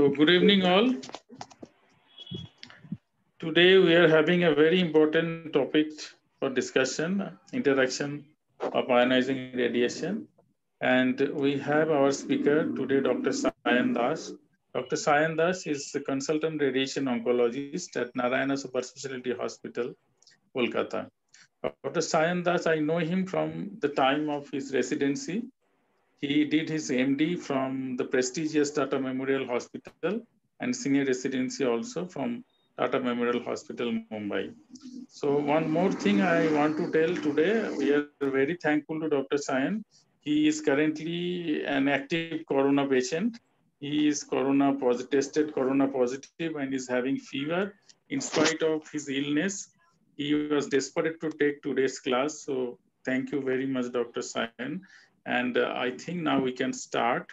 So good evening all. Today we are having a very important topic for discussion, interaction of ionizing radiation. And we have our speaker today, Dr. Sayan Das. Dr. Sayan Das is the consultant radiation oncologist at Narayana Super Specialty Hospital, Kolkata. Dr. Sayan Das, I know him from the time of his residency. He did his MD from the prestigious Tata Memorial Hospital and senior residency also from Tata Memorial Hospital, Mumbai. So one more thing I want to tell today, we are very thankful to Dr. Sayan. He is currently an active corona patient. He is corona positive, tested corona positive and is having fever. In spite of his illness, he was desperate to take today's class. So thank you very much, Dr. Sayan. And uh, I think now we can start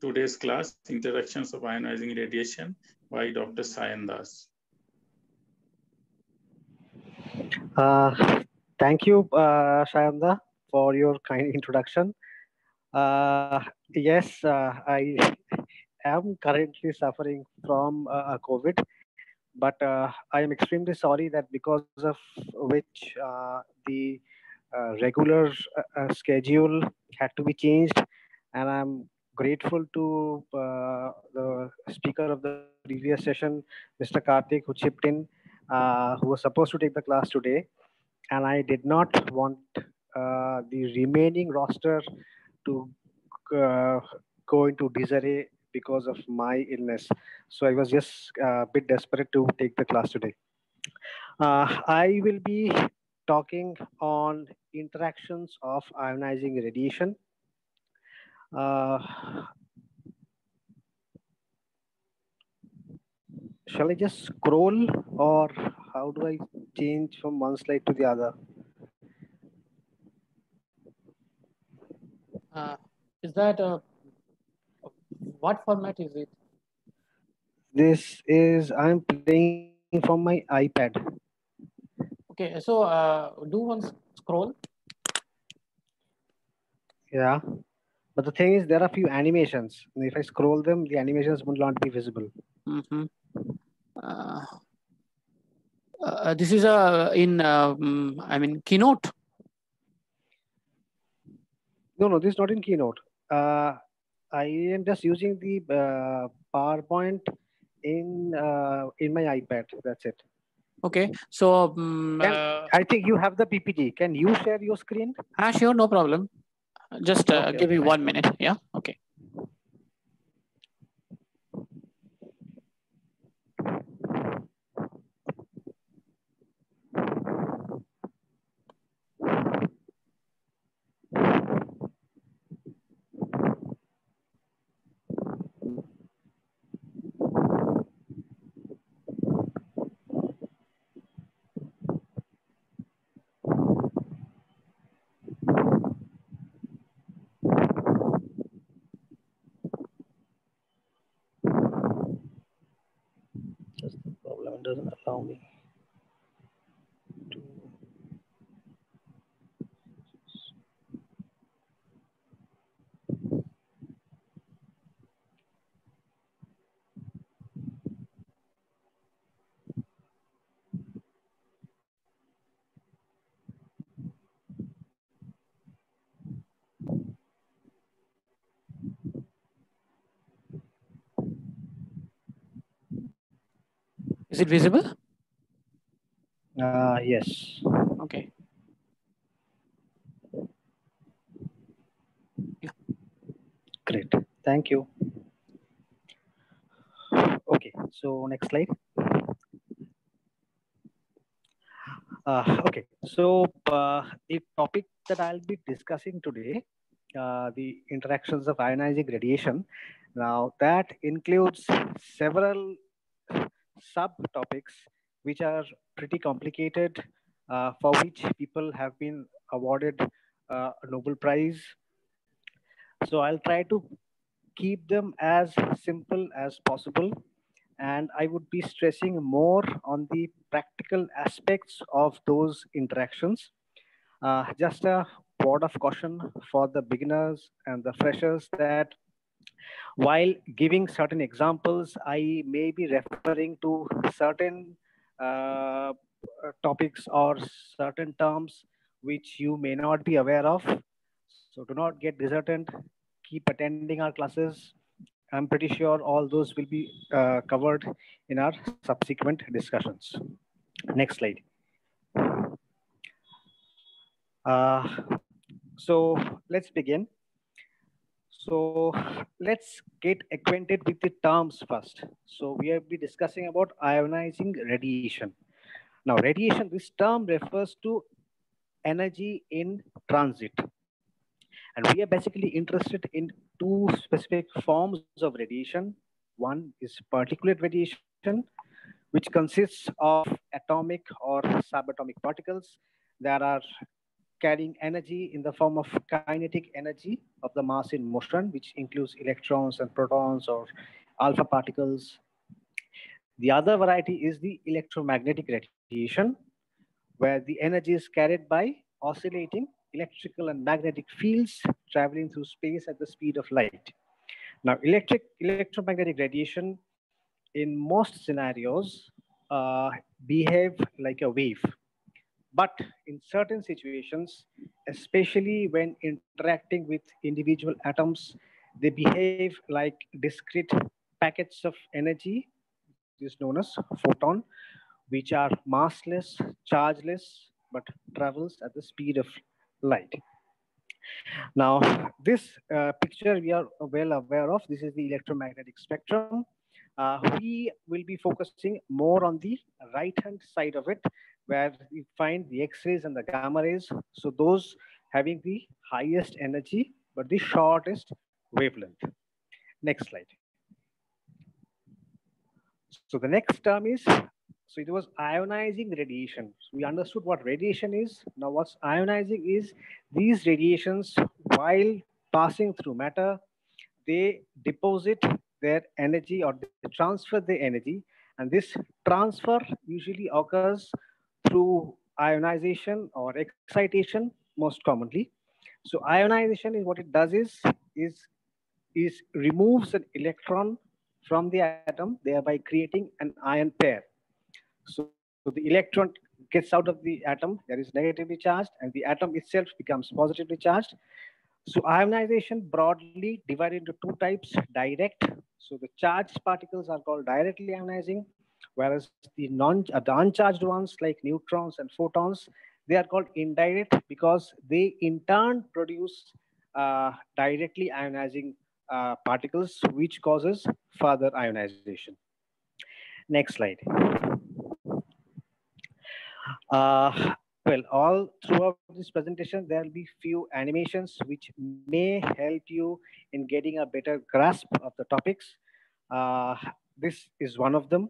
today's class, Interactions of Ionizing Radiation by Dr. Sayan Das. Uh, thank you, uh, for your kind introduction. Uh, yes, uh, I am currently suffering from uh, COVID, but uh, I am extremely sorry that because of which uh, the regular uh, schedule had to be changed, and I'm grateful to uh, the speaker of the previous session, Mr. Karthik, who chipped in, uh, who was supposed to take the class today, and I did not want uh, the remaining roster to uh, go into disarray because of my illness. So I was just uh, a bit desperate to take the class today. I will be talking on interactions of ionizing radiation. Uh, shall I just scroll or how do I change from one slide to the other? Uh, is that uh, what format is it? This is, I'm playing from my iPad. Okay, so uh, do one scroll. Yeah. But the thing is, there are few animations. And if I scroll them, the animations will not be visible. Mhm. Uh, uh, this is a in um, I mean keynote. No, no, this is not in Keynote. Uh, I am just using the uh, PowerPoint in uh, in my iPad. That's it. Okay, so um, uh, I think you have the PPT. Can you share your screen? ah, sure, no problem. Just uh, Okay, give me okay. one minute. Yeah. Okay. Just the problem it doesn't allow me to. Is it visible? Uh, yes. Okay. Great. Thank you. Okay, so next slide. Uh, okay, so uh, the topic that I'll be discussing today, uh, the interactions of ionizing radiation. Now that includes several subtopics which are pretty complicated, uh, for which people have been awarded uh, a Nobel Prize so I'll try to keep them as simple as possible. And I would be stressing more on the practical aspects of those interactions. Uh, just a word of caution for the beginners and the freshers that While giving certain examples, I may be referring to certain uh, topics or certain terms which you may not be aware of. So do not get disheartened. Keep attending our classes. I'm pretty sure all those will be uh, covered in our subsequent discussions. Next slide. Uh, so let's begin. So let's get acquainted with the terms first. So we have been discussing about ionizing radiation. Now radiation, this term refers to energy in transit. And we are basically interested in two specific forms of radiation. One is particulate radiation, which consists of atomic or subatomic particles that are carrying energy in the form of kinetic energy of the mass in motion, which includes electrons and protons or alpha particles. The other variety is the electromagnetic radiation, where the energy is carried by oscillating electrical and magnetic fields traveling through space at the speed of light. Now, electric electromagnetic radiation in most scenarios uh, behave like a wave. But in certain situations, especially when interacting with individual atoms, they behave like discrete packets of energy, this is known as photon, which are massless, chargeless, but travels at the speed of light. Now, this uh, picture we are well aware of. This is the electromagnetic spectrum. Uh, we will be focusing more on the right-hand side of it, where we find the X-rays and the gamma rays. So those having the highest energy, but the shortest wavelength. Next slide. So the next term is, so it was ionizing radiation. So we understood what radiation is. Now what's ionizing is these radiations, while passing through matter, they deposit their energy or they transfer their energy. And this transfer usually occurs through ionization or excitation most commonly. So ionization is what it does is, is, is removes an electron from the atom, thereby creating an ion pair. So, so the electron gets out of the atom that is negatively charged and the atom itself becomes positively charged. So ionization broadly divided into two types, direct. So the charged particles are called directly ionizing, whereas the, non, uh, the uncharged ones like neutrons and photons, they are called indirect because they in turn produce uh, directly ionizing uh, particles, which causes further ionization. Next slide. Uh, well, all throughout this presentation, there will be few animations which may help you in getting a better grasp of the topics. Uh, this is one of them.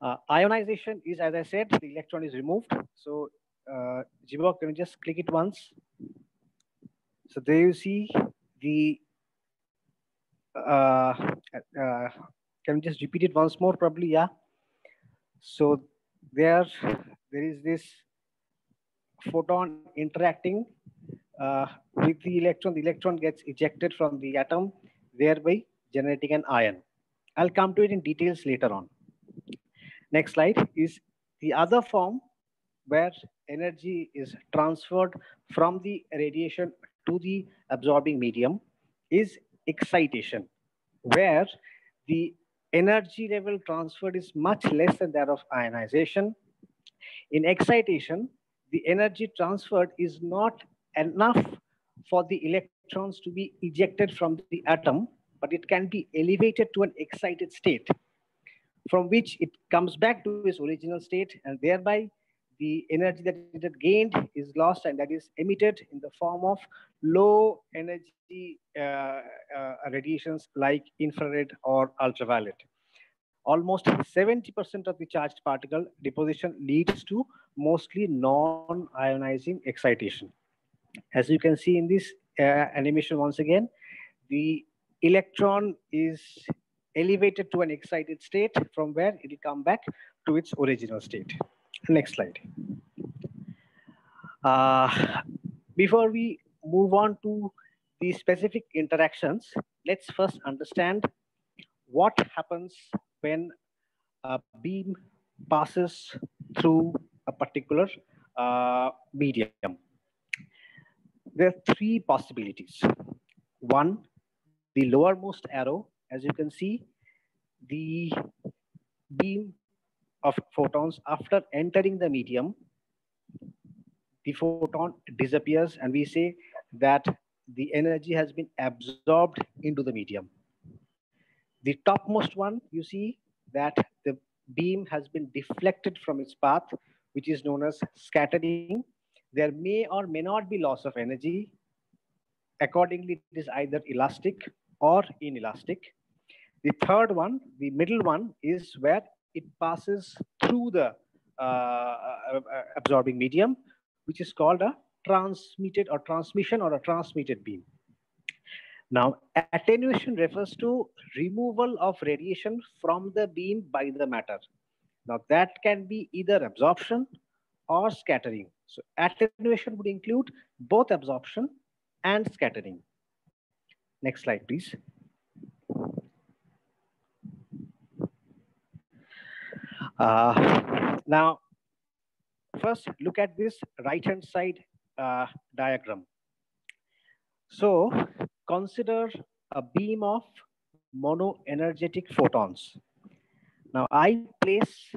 Uh, ionization is, as I said, the electron is removed. So, uh, Jibok, can you just click it once? So there you see the, uh, uh, can you just repeat it once more, probably, yeah? So there, there is this photon interacting uh, with the electron. The electron gets ejected from the atom, thereby generating an ion. I'll come to it in details later on. Next slide is the other form where energy is transferred from the radiation to the absorbing medium is excitation, where the energy level transferred is much less than that of ionization. In excitation, the energy transferred is not enough for the electrons to be ejected from the atom, but it can be elevated to an excited state from which it comes back to its original state and thereby the energy that it had gained is lost and that is emitted in the form of low energy uh, uh, radiations like infrared or ultraviolet almost 70% of the charged particle deposition leads to mostly non-ionizing excitation. As you can see in this uh, animation once again, the electron is elevated to an excited state from where it will come back to its original state. Next slide. Uh, before we move on to the specific interactions, let's first understand what happens when a beam passes through a particular uh, medium. There are three possibilities. One, the lowermost arrow, as you can see, the beam of photons after entering the medium, the photon disappears and we say that the energy has been absorbed into the medium. The topmost one, you see that the beam has been deflected from its path, which is known as scattering. There may or may not be loss of energy. Accordingly, it is either elastic or inelastic. The third one, the middle one, is where it passes through the uh, uh, uh absorbing medium, which is called a transmitted or transmission or a transmitted beam. Now, attenuation refers to removal of radiation from the beam by the matter. Now, that can be either absorption or scattering. So, attenuation would include both absorption and scattering. Next slide, please. Uh, now, first look at this right-hand side uh, diagram. So consider a beam of monoenergetic photons. Now I place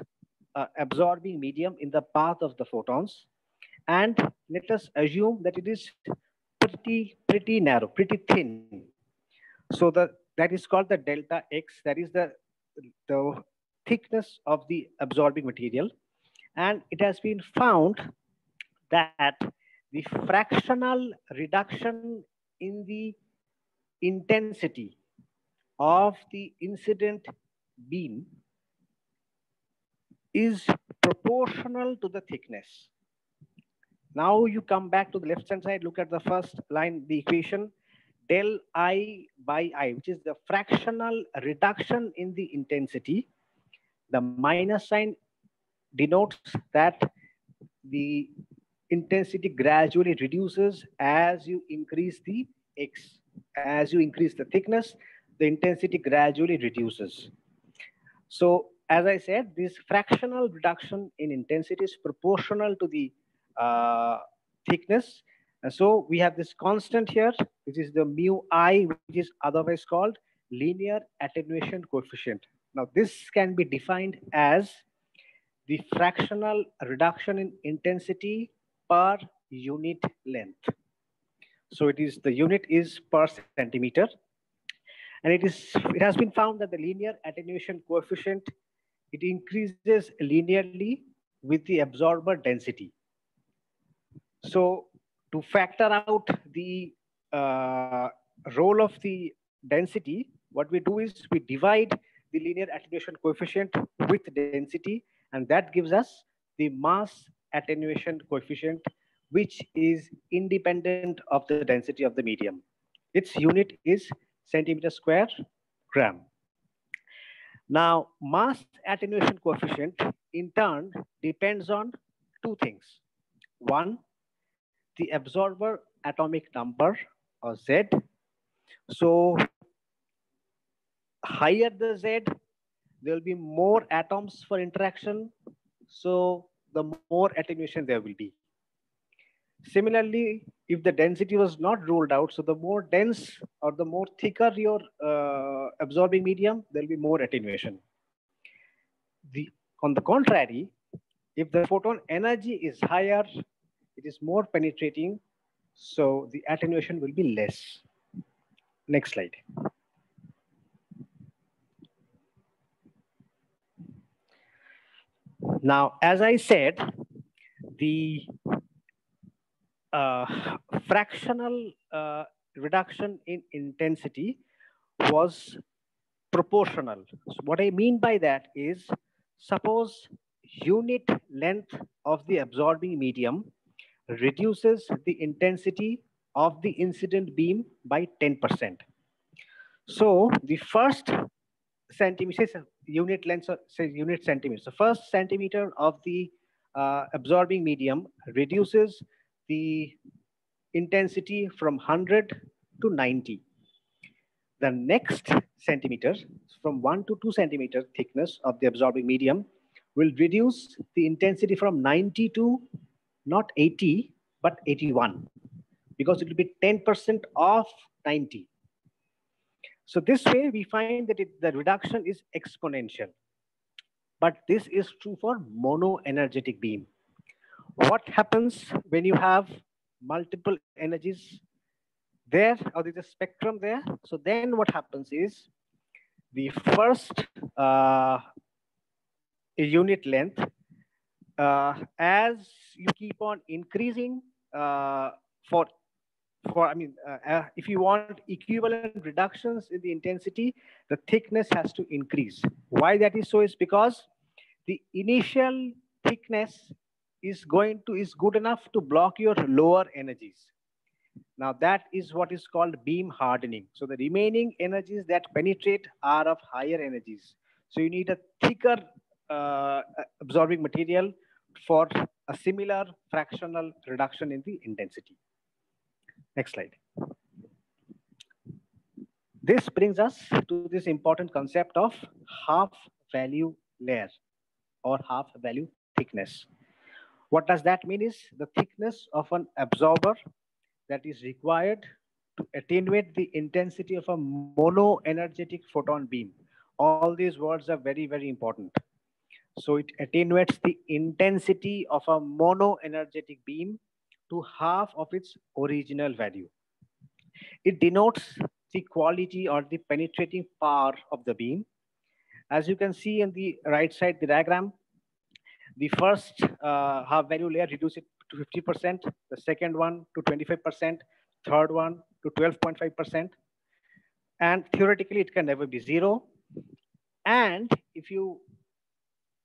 absorbing medium in the path of the photons and let us assume that it is pretty, pretty narrow, pretty thin. So the, that is called the delta X, that is the, the thickness of the absorbing material. And it has been found that the fractional reduction in the intensity of the incident beam is proportional to the thickness. Now you come back to the left hand side, look at the first line, the equation del I by I, which is the fractional reduction in the intensity. The minus sign denotes that the intensity gradually reduces as you increase the X. As you increase the thickness, the intensity gradually reduces. So as I said, this fractional reduction in intensity is proportional to the uh, thickness. And so we have this constant here, which is the mu i, which is otherwise called linear attenuation coefficient. Now this can be defined as the fractional reduction in intensity per unit length. So it is the unit is per centimeter. And it is it has been found that the linear attenuation coefficient, it increases linearly with the absorber density. So to factor out the uh, role of the density, what we do is we divide the linear attenuation coefficient with density, and that gives us the mass attenuation coefficient, which is independent of the density of the medium. Its unit is centimeter square gram. Now, mass attenuation coefficient in turn depends on two things. One, the absorber atomic number or Z. So higher the Z, there will be more atoms for interaction. So the more attenuation there will be. Similarly, if the density was not ruled out, so the more dense or the more thicker your uh, absorbing medium, there'll be more attenuation. The, on the contrary, if the photon energy is higher, it is more penetrating, so the attenuation will be less. Next slide. Now, as I said, the uh, fractional uh, reduction in intensity was proportional. So what I mean by that is, suppose unit length of the absorbing medium reduces the intensity of the incident beam by 10%. So the first centimeter, unit length, say unit centimeter. So first centimeter of the uh, absorbing medium reduces the intensity from 100 to 90. The next centimeter, from 1 to 2 centimeter thickness of the absorbing medium, will reduce the intensity from 90 to not 80, but 81, because it will be 10% of 90. So this way we find that it, the reduction is exponential. But this is true for monoenergetic beam. What happens when you have multiple energies there or there's a spectrum there? So then what happens is the first uh, unit length, uh, as you keep on increasing uh, for for I mean, uh, uh, if you want equivalent reductions in the intensity, the thickness has to increase. Why that is so is because the initial thickness is going to is good enough to block your lower energies. Now that is what is called beam hardening. So the remaining energies that penetrate are of higher energies. So you need a thicker uh, absorbing material for a similar fractional reduction in the intensity. Next slide. This brings us to this important concept of half value layer or half value thickness. What does that mean is the thickness of an absorber that is required to attenuate the intensity of a mono-energetic photon beam. All these words are very, very important. So it attenuates the intensity of a mono-energetic beam to half of its original value. It denotes the quality or the penetrating power of the beam. As you can see in the right side the diagram, the first uh, half value layer reduce it to 50%, the second one to 25%, third one to 12.5%. And theoretically, it can never be zero. And if you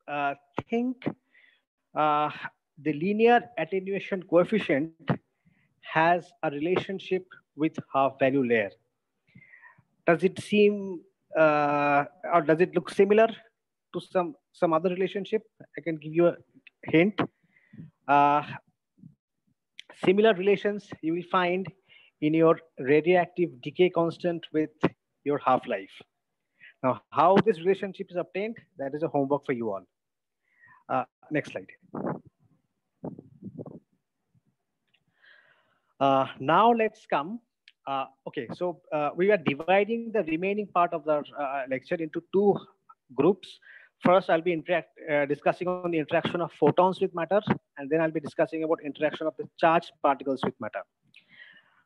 uh, think uh, the linear attenuation coefficient has a relationship with half value layer. Does it seem uh, or does it look similar to some some other relationship? I can give you a hint. Uh, similar relations you will find in your radioactive decay constant with your half-life. Now, how this relationship is obtained, that is a homework for you all. Uh, next slide. Uh, now let's come. Uh, okay, so uh, we are dividing the remaining part of the uh, lecture into two groups. First, I'll be interact, uh, discussing on the interaction of photons with matter, and then I'll be discussing about interaction of the charged particles with matter.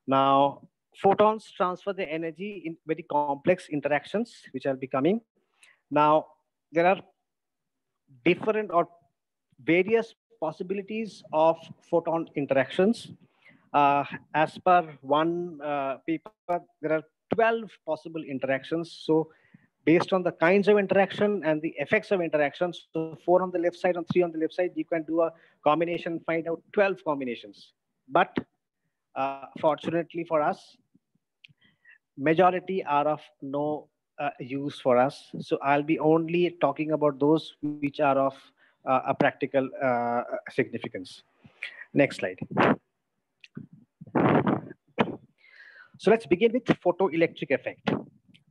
Now, photons transfer the energy in very complex interactions, which are becoming. Now, there are different or various possibilities of photon interactions. Uh, as per one uh, paper, there are 12 possible interactions. So based on the kinds of interaction and the effects of interactions, so four on the left side and three on the left side, you can do a combination, find out 12 combinations. But uh, fortunately for us, majority are of no uh, use for us. So I'll be only talking about those which are of uh, a practical uh, significance. Next slide. So let's begin with photoelectric effect.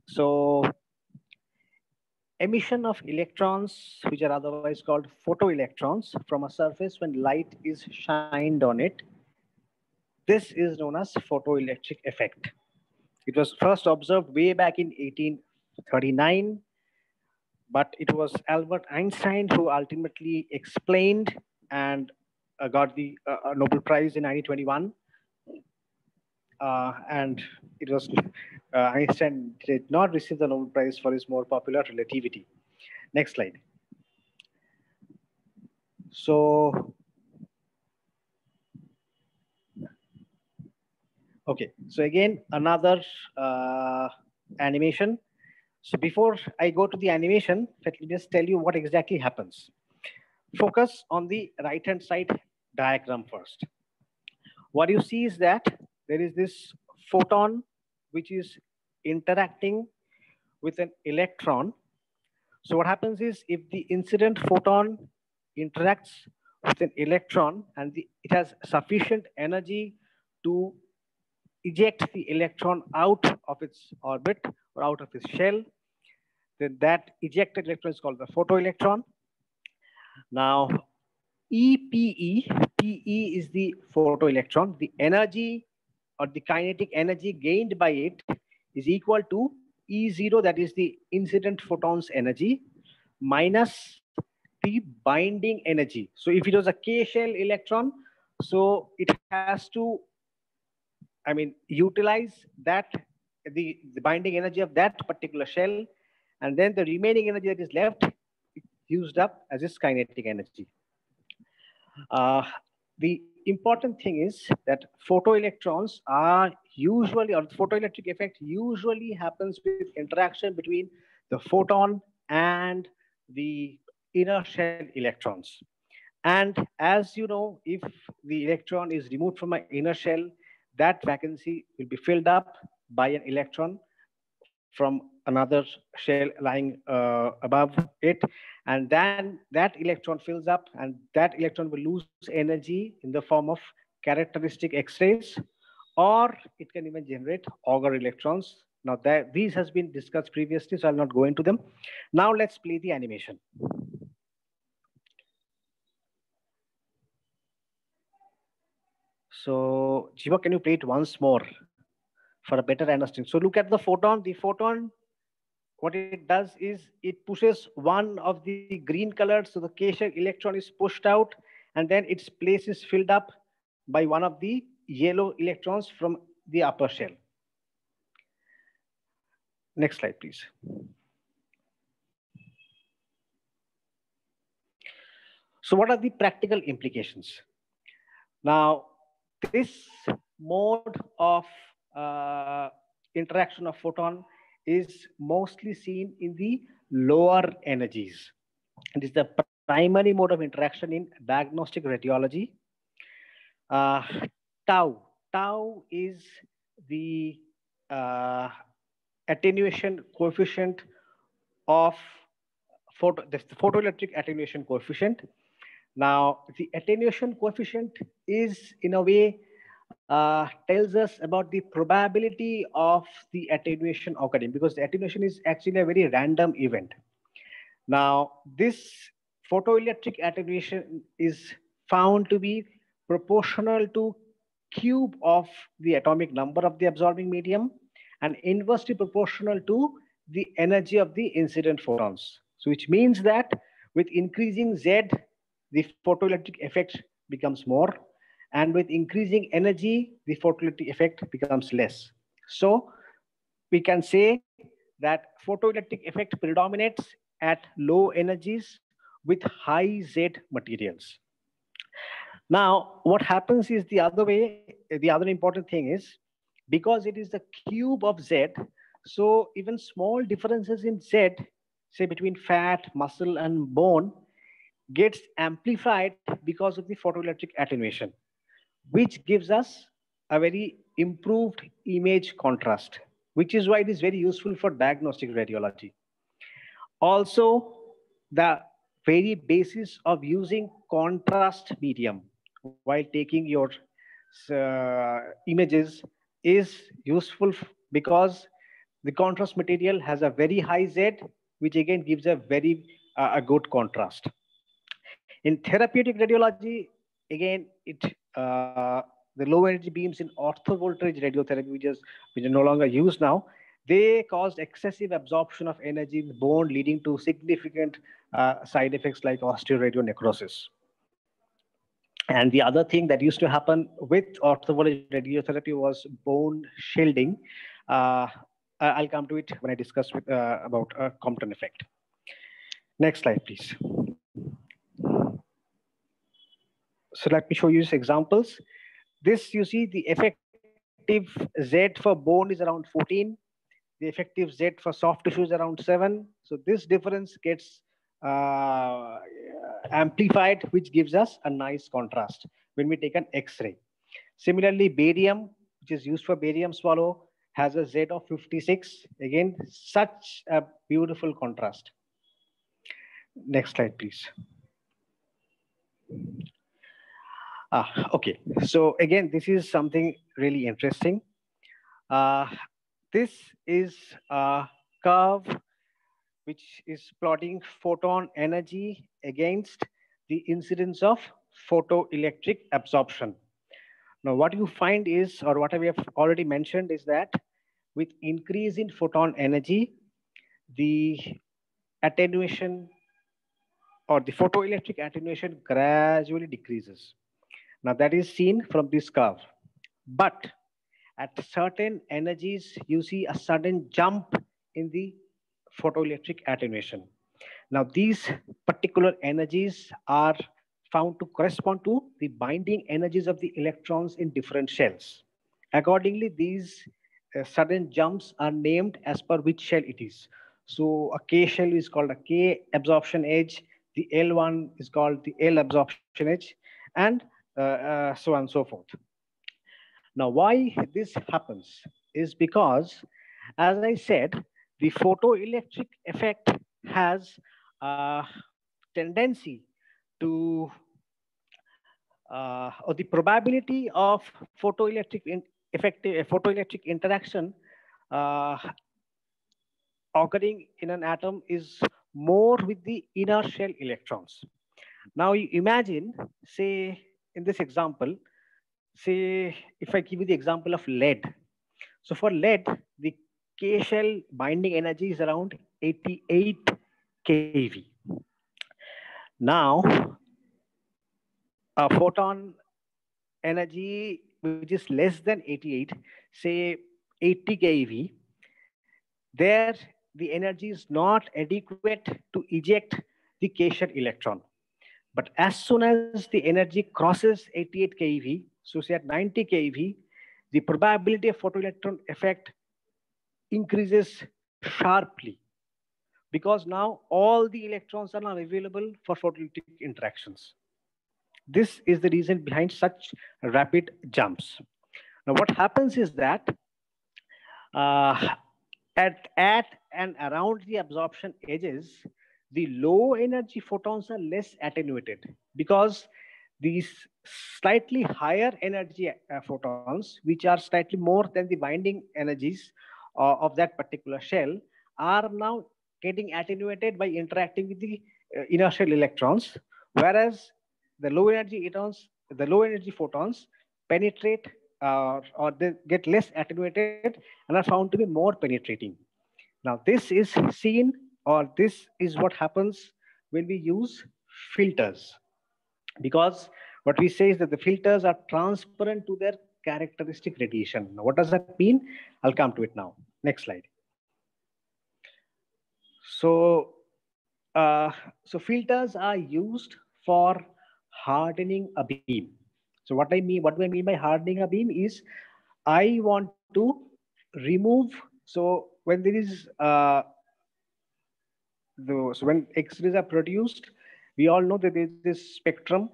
So emission of electrons, which are otherwise called photoelectrons from a surface when light is shined on it. This is known as photoelectric effect. It was first observed way back in 1839 but it was Albert Einstein who ultimately explained and uh, got the uh, Nobel Prize in 1921. Uh, and it was uh, Einstein did not receive the Nobel Prize for his more popular relativity. Next slide. So, okay. So again, another uh, animation so before I go to the animation, let me just tell you what exactly happens. Focus on the right-hand side diagram first. What you see is that there is this photon which is interacting with an electron. So what happens is if the incident photon interacts with an electron and the, it has sufficient energy to eject the electron out of its orbit or out of its shell. Then that ejected electron is called the photoelectron. Now, EPE, PE is the photoelectron. The energy or the kinetic energy gained by it is equal to E0, that is the incident photons energy, minus the binding energy. So if it was a K shell electron, so it has to, I mean, utilize that, the, the binding energy of that particular shell, and then the remaining energy that is left used up as its kinetic energy. Uh, the important thing is that photoelectrons are usually, or photoelectric effect usually happens with interaction between the photon and the inner shell electrons. And as you know, if the electron is removed from an inner shell, that vacancy will be filled up by an electron from another shell lying uh, above it. And then that electron fills up and that electron will lose energy in the form of characteristic X-rays, or it can even generate Auger electrons. Now that these has been discussed previously, so I'll not go into them. Now let's play the animation. So Jiva, can you play it once more for a better understanding? So look at the photon. The photon, what it does is it pushes one of the green colored, so the K shell electron is pushed out and then its place is filled up by one of the yellow electrons from the upper shell. Next slide, please. So what are the practical implications? Now, this mode of uh, interaction of photon is mostly seen in the lower energies. It is the primary mode of interaction in diagnostic radiology. Uh, tau, tau is the uh, attenuation coefficient of photo, the photoelectric attenuation coefficient. Now, the attenuation coefficient is in a way uh, tells us about the probability of the attenuation occurring because the attenuation is actually a very random event. Now, this photoelectric attenuation is found to be proportional to cube of the atomic number of the absorbing medium and inversely proportional to the energy of the incident photons. So which means that with increasing Z, the photoelectric effect becomes more. And with increasing energy, the photoelectric effect becomes less. So we can say that photoelectric effect predominates at low energies with high Z materials. Now, what happens is the other way, the other important thing is because it is the cube of Z, so even small differences in Z, say between fat, muscle, and bone, gets amplified because of the photoelectric attenuation, which gives us a very improved image contrast, which is why it is very useful for diagnostic radiology. Also, the very basis of using contrast medium while taking your uh, images is useful because the contrast material has a very high Z, which again gives a very uh, a good contrast. In therapeutic radiology, again, it uh, the low energy beams in orthovoltage radiotherapy, which is which are no longer used now, they caused excessive absorption of energy in the bone, leading to significant uh, side effects like osteoradionecrosis. And the other thing that used to happen with orthovoltage radiotherapy was bone shielding. Uh, I'll come to it when I discuss with, uh, about uh, Compton effect. Next slide, please. So let me show you some examples. This, you see, the effective Z for bone is around 14. The effective Z for soft tissue is around 7. So this difference gets uh, amplified, which gives us a nice contrast when we take an X-ray. Similarly, barium, which is used for barium swallow, has a Z of 56. Again, such a beautiful contrast. Next slide, please. Ah, okay, so again, this is something really interesting. Uh, this is a curve which is plotting photon energy against the incidence of photoelectric absorption. Now, what you find is, or what we have already mentioned is that with increase in photon energy, the attenuation or the photoelectric attenuation gradually decreases. Now that is seen from this curve. But at certain energies, you see a sudden jump in the photoelectric attenuation. Now these particular energies are found to correspond to the binding energies of the electrons in different shells. Accordingly, these uh, sudden jumps are named as per which shell it is. So a K shell is called a K absorption edge. The L1 is called the L absorption edge and so on and so forth. Now, why this happens is because, as I said, the photoelectric effect has a tendency to, uh, or the probability of photoelectric in, effective photoelectric interaction uh, occurring in an atom is more with the inner shell electrons. Now you imagine, say in this example, say if I give you the example of lead. So for lead, the K shell binding energy is around 88 keV. Now, a photon energy which is less than 88, say 80 keV, there the energy is not adequate to eject the K shell electron. But as soon as the energy crosses 88 keV, so say at 90 keV, the probability of photoelectron effect increases sharply because now all the electrons are now available for photoelectric interactions. This is the reason behind such rapid jumps. Now what happens is that uh, at, at and around the absorption edges, the low energy photons are less attenuated because these slightly higher energy uh, photons, which are slightly more than the binding energies uh, of that particular shell, are now getting attenuated by interacting with the uh, inner shell electrons, whereas the low energy electrons, the low energy photons penetrate uh, or they get less attenuated and are found to be more penetrating. Now this is seen or this is what happens when we use filters because what we say is that the filters are transparent to their characteristic radiation. Now, what does that mean? I'll come to it now. Next slide. So, uh, so filters are used for hardening a beam. So what I mean, what do I mean by hardening a beam is I want to remove, so when there is, uh, the, so when X-rays are produced, we all know that there is this spectrum,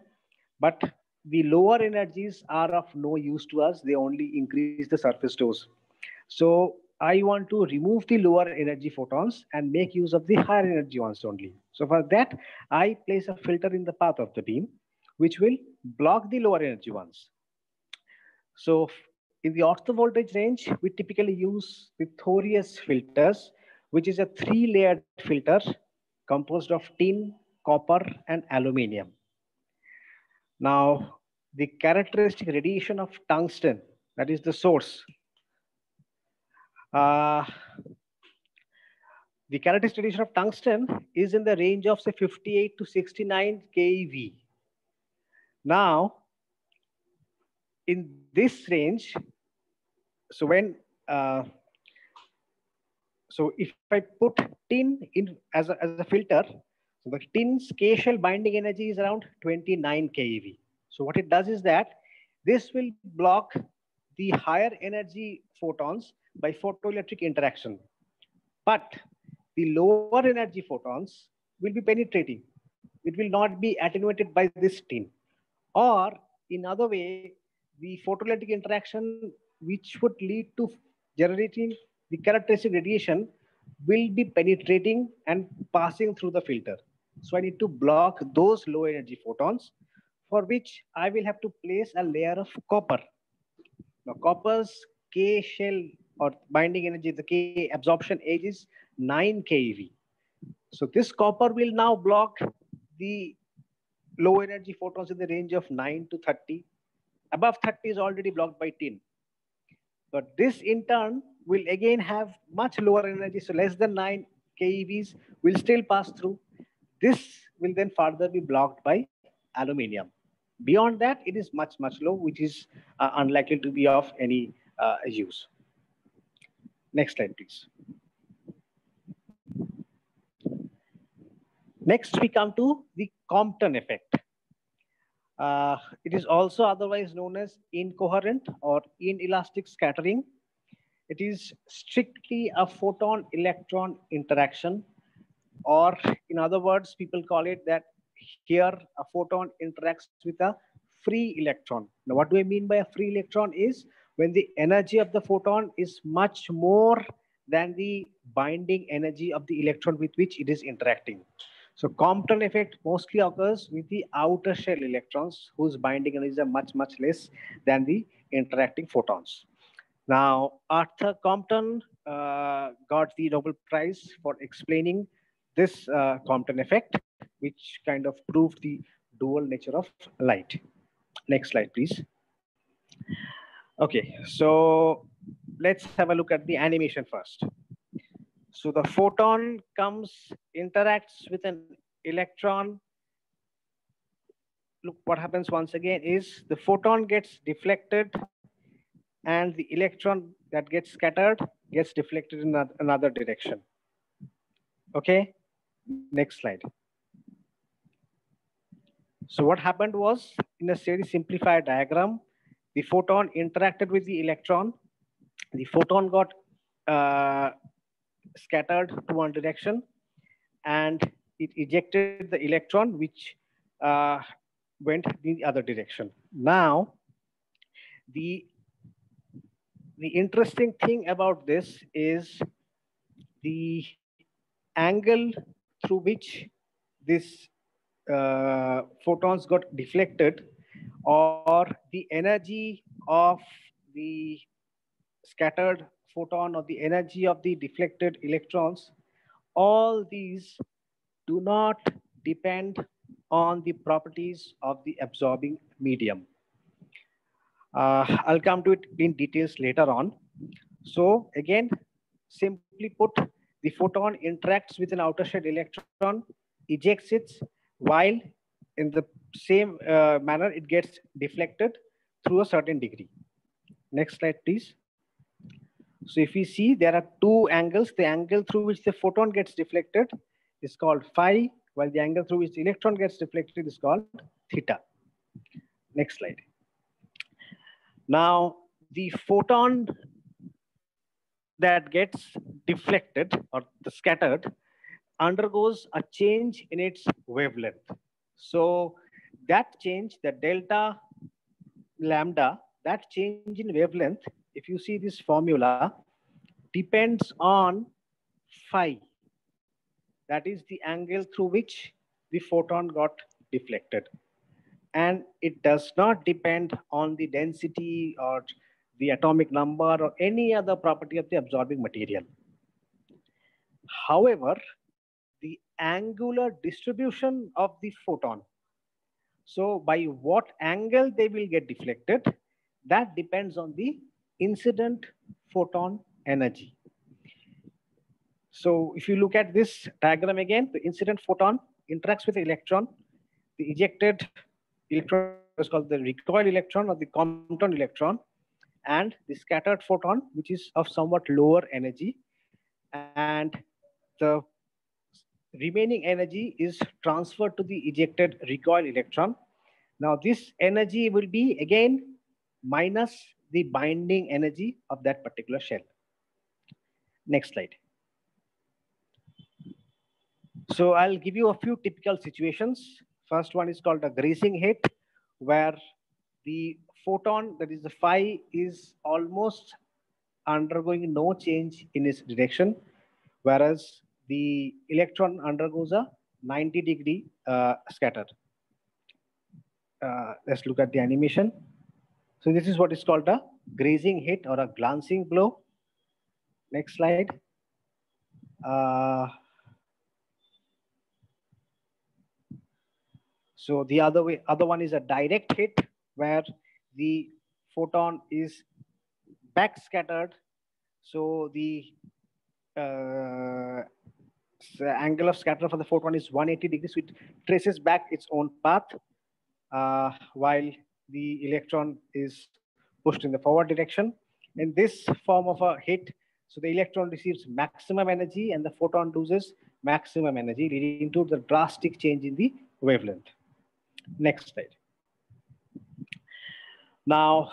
but the lower energies are of no use to us. They only increase the surface dose. So I want to remove the lower energy photons and make use of the higher energy ones only. So for that, I place a filter in the path of the beam, which will block the lower energy ones. So in the orthovoltage range, we typically use the Thoraeus filters, which is a three-layered filter composed of tin, copper, and aluminium. Now, the characteristic radiation of tungsten, that is the source. Uh, the characteristic radiation of tungsten is in the range of say 58 to 69 keV. Now, in this range, so when, uh, so if I put tin in as a, as a filter, so the tin K shell binding energy is around 29 keV. So what it does is that this will block the higher energy photons by photoelectric interaction. But the lower energy photons will be penetrating. It will not be attenuated by this tin. Or in other way, the photoelectric interaction, which would lead to generating the characteristic radiation, will be penetrating and passing through the filter. So I need to block those low energy photons for which I will have to place a layer of copper. Now copper's K shell or binding energy, the K absorption edge is 9 keV. So this copper will now block the low energy photons in the range of 9 to 30. Above 30 is already blocked by tin. But this in turn will again have much lower energy, so less than 9 keVs will still pass through. This will then further be blocked by aluminium. Beyond that, it is much, much low, which is uh, unlikely to be of any uh, use. Next slide, please. Next, we come to the Compton effect. Uh, it is also otherwise known as incoherent or inelastic scattering. It is strictly a photon-electron interaction, or in other words, people call it that here a photon interacts with a free electron. Now, what do I mean by a free electron is when the energy of the photon is much more than the binding energy of the electron with which it is interacting. So Compton effect mostly occurs with the outer shell electrons whose binding energy are much, much less than the interacting photons. Now, Arthur Compton uh, got the Nobel Prize for explaining this uh, Compton effect, which kind of proved the dual nature of light. Next slide, please. Okay, so let's have a look at the animation first. So the photon comes, interacts with an electron. Look, what happens once again is the photon gets deflected and the electron that gets scattered gets deflected in another direction. Okay, next slide. So what happened was in a very simplified diagram, the photon interacted with the electron. The photon got uh, scattered to one direction and it ejected the electron which uh, went in the other direction. Now, the, the interesting thing about this is the angle through which this uh, photons got deflected or the energy of the scattered photon or the energy of the deflected electrons, all these do not depend on the properties of the absorbing medium. Uh, I'll come to it in details later on. So again, simply put, the photon interacts with an outer shell electron, ejects it, while in the same uh, manner, it gets deflected through a certain degree. Next slide, please. So if we see, there are two angles. The angle through which the photon gets deflected is called phi, while the angle through which the electron gets deflected is called theta. Next slide. Now, the photon that gets deflected or the scattered undergoes a change in its wavelength. So that change, the delta lambda, that change in wavelength, if you see this formula, depends on phi. That is the angle through which the photon got deflected. And it does not depend on the density or the atomic number or any other property of the absorbing material. However, the angular distribution of the photon. So by what angle they will get deflected, that depends on the incident photon energy. So if you look at this diagram again, the incident photon interacts with the electron. The ejected electron is called the recoil electron or the Compton electron and the scattered photon, which is of somewhat lower energy. And the remaining energy is transferred to the ejected recoil electron. Now this energy will be again minus the binding energy of that particular shell. Next slide. So I'll give you a few typical situations. First one is called a grazing hit, where the photon, that is the phi, is almost undergoing no change in its direction, whereas the electron undergoes a 90 degree uh, scatter. Uh, let's look at the animation. So this is what is called a grazing hit or a glancing blow. next slide. Uh, so the other way, other one is a direct hit where the photon is backscattered. So the, uh, the angle of scatter for the photon is 180 degrees. So it traces back its own path uh, while the electron is pushed in the forward direction. In this form of a hit, so the electron receives maximum energy and the photon loses maximum energy, leading to the drastic change in the wavelength. Next slide. Now,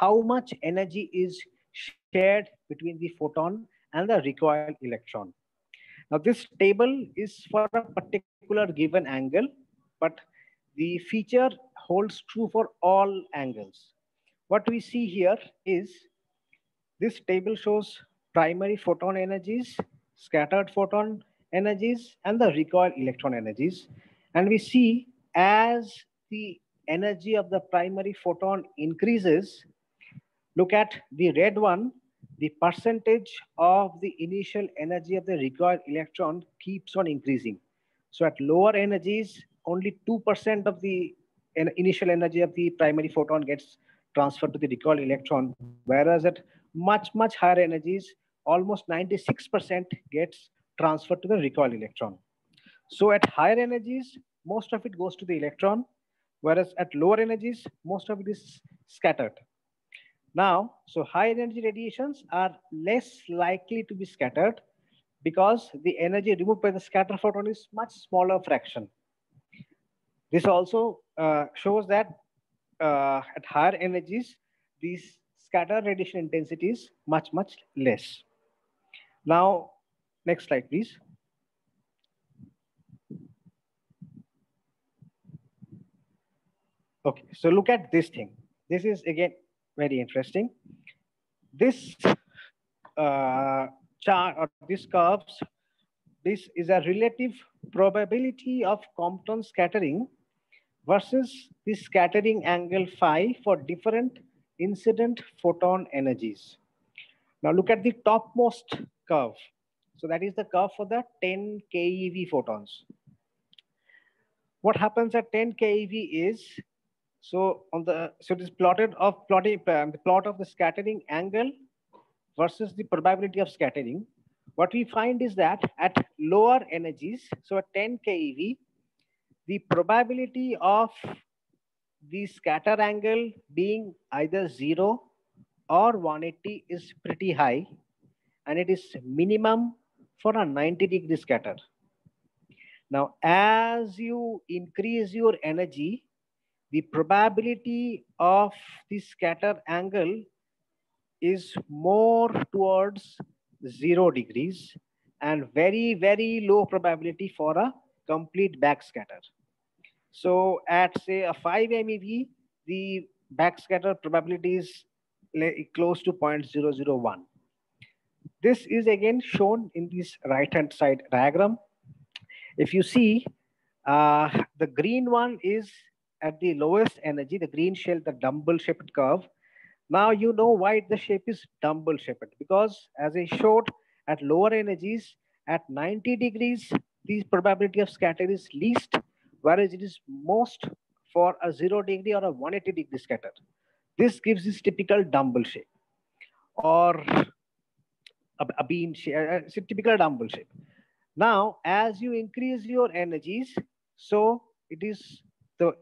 how much energy is shared between the photon and the recoil electron? Now, this table is for a particular given angle, but the feature holds true for all angles. What we see here is this table shows primary photon energies, scattered photon energies, and the recoil electron energies. And we see as the energy of the primary photon increases, look at the red one, the percentage of the initial energy of the recoil electron keeps on increasing. So at lower energies, only 2% of the initial energy of the primary photon gets transferred to the recoil electron, whereas at much, much higher energies, almost 96% gets transferred to the recoil electron. So at higher energies, most of it goes to the electron, whereas at lower energies, most of it is scattered. Now, so high energy radiations are less likely to be scattered because the energy removed by the scatter photon is much smaller fraction. This also uh, shows that uh, at higher energies, these scatter radiation intensity is much, much less. Now, next slide, please. Okay, so look at this thing. This is again very interesting. This uh, chart or this curves, this is a relative probability of Compton scattering versus the scattering angle phi for different incident photon energies. Now look at the topmost curve. So that is the curve for the 10 keV photons. What happens at 10 keV is so on the so it is plotted of plotting um, the plot of the scattering angle versus the probability of scattering. What we find is that at lower energies, so at 10 keV, the probability of the scatter angle being either zero or 180 is pretty high and it is minimum for a 90 degree scatter. Now, as you increase your energy, the probability of the scatter angle is more towards zero degrees and very, very low probability for a complete backscatter. So at say a 5 MeV, the backscatter probability is close to 0.001. This is again shown in this right-hand side diagram. If you see, uh, the green one is at the lowest energy, the green shell, the dumbbell-shaped curve. Now you know why the shape is dumbbell-shaped because as I showed at lower energies, at 90 degrees, the probability of scatter is least, whereas it is most for a zero degree or a 180 degree scatter. This gives this typical dumbbell shape or a, a beam shape, it's a typical dumbbell shape. Now, as you increase your energies, so it is the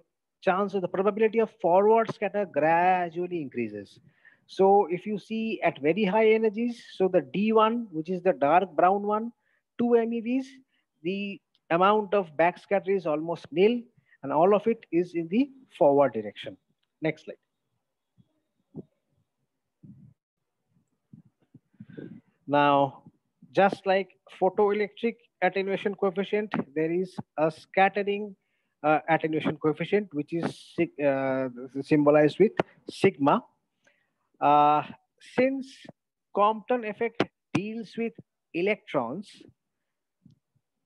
chance of the probability of forward scatter gradually increases. So if you see at very high energies, so the D1, which is the dark brown one, 2 MeVs, the amount of backscatter is almost nil and all of it is in the forward direction. Next slide. Now, just like photoelectric attenuation coefficient, there is a scattering uh, attenuation coefficient, which is uh, symbolized with sigma. Uh, since Compton effect deals with electrons,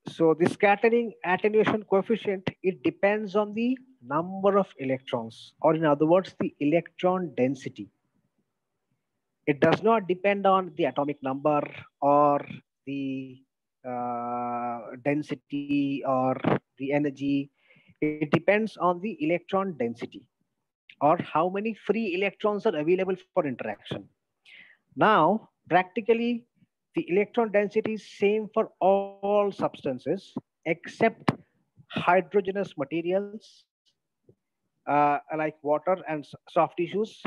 so the scattering attenuation coefficient, it depends on the number of electrons, or in other words, the electron density. It does not depend on the atomic number or the uh, density or the energy. It depends on the electron density or how many free electrons are available for interaction. Now, practically, the electron density is same for all substances except hydrogenous materials uh, like water and soft tissues.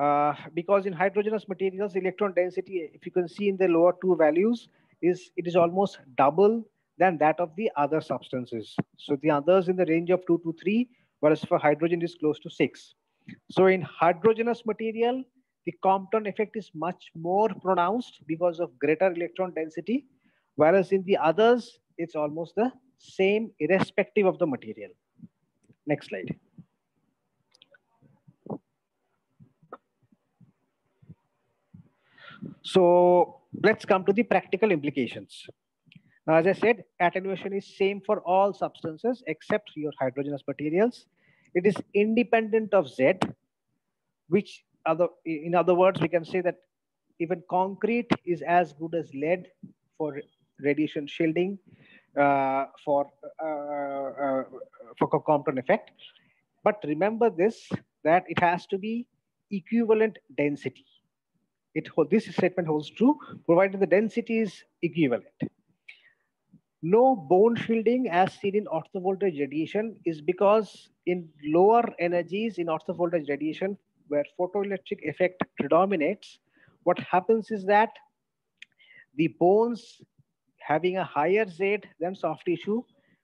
Uh, because in hydrogenous materials, electron density, if you can see in the lower two values, is it is almost double than that of the other substances. So the others in the range of two to three, whereas for hydrogen is close to six. So in hydrogenous material, the Compton effect is much more pronounced because of greater electron density, whereas in the others, it's almost the same irrespective of the material. Next slide. So let's come to the practical implications. Now, as I said, attenuation is same for all substances except your hydrogenous materials. It is independent of Z, which other, in other words, we can say that even concrete is as good as lead for radiation shielding uh, for uh, uh, for Compton effect. But remember this that it has to be equivalent density. It this statement holds true provided the density is equivalent. No bone shielding as seen in orthovoltage radiation is because in lower energies in orthovoltage radiation where photoelectric effect predominates, what happens is that the bones having a higher Z than soft tissue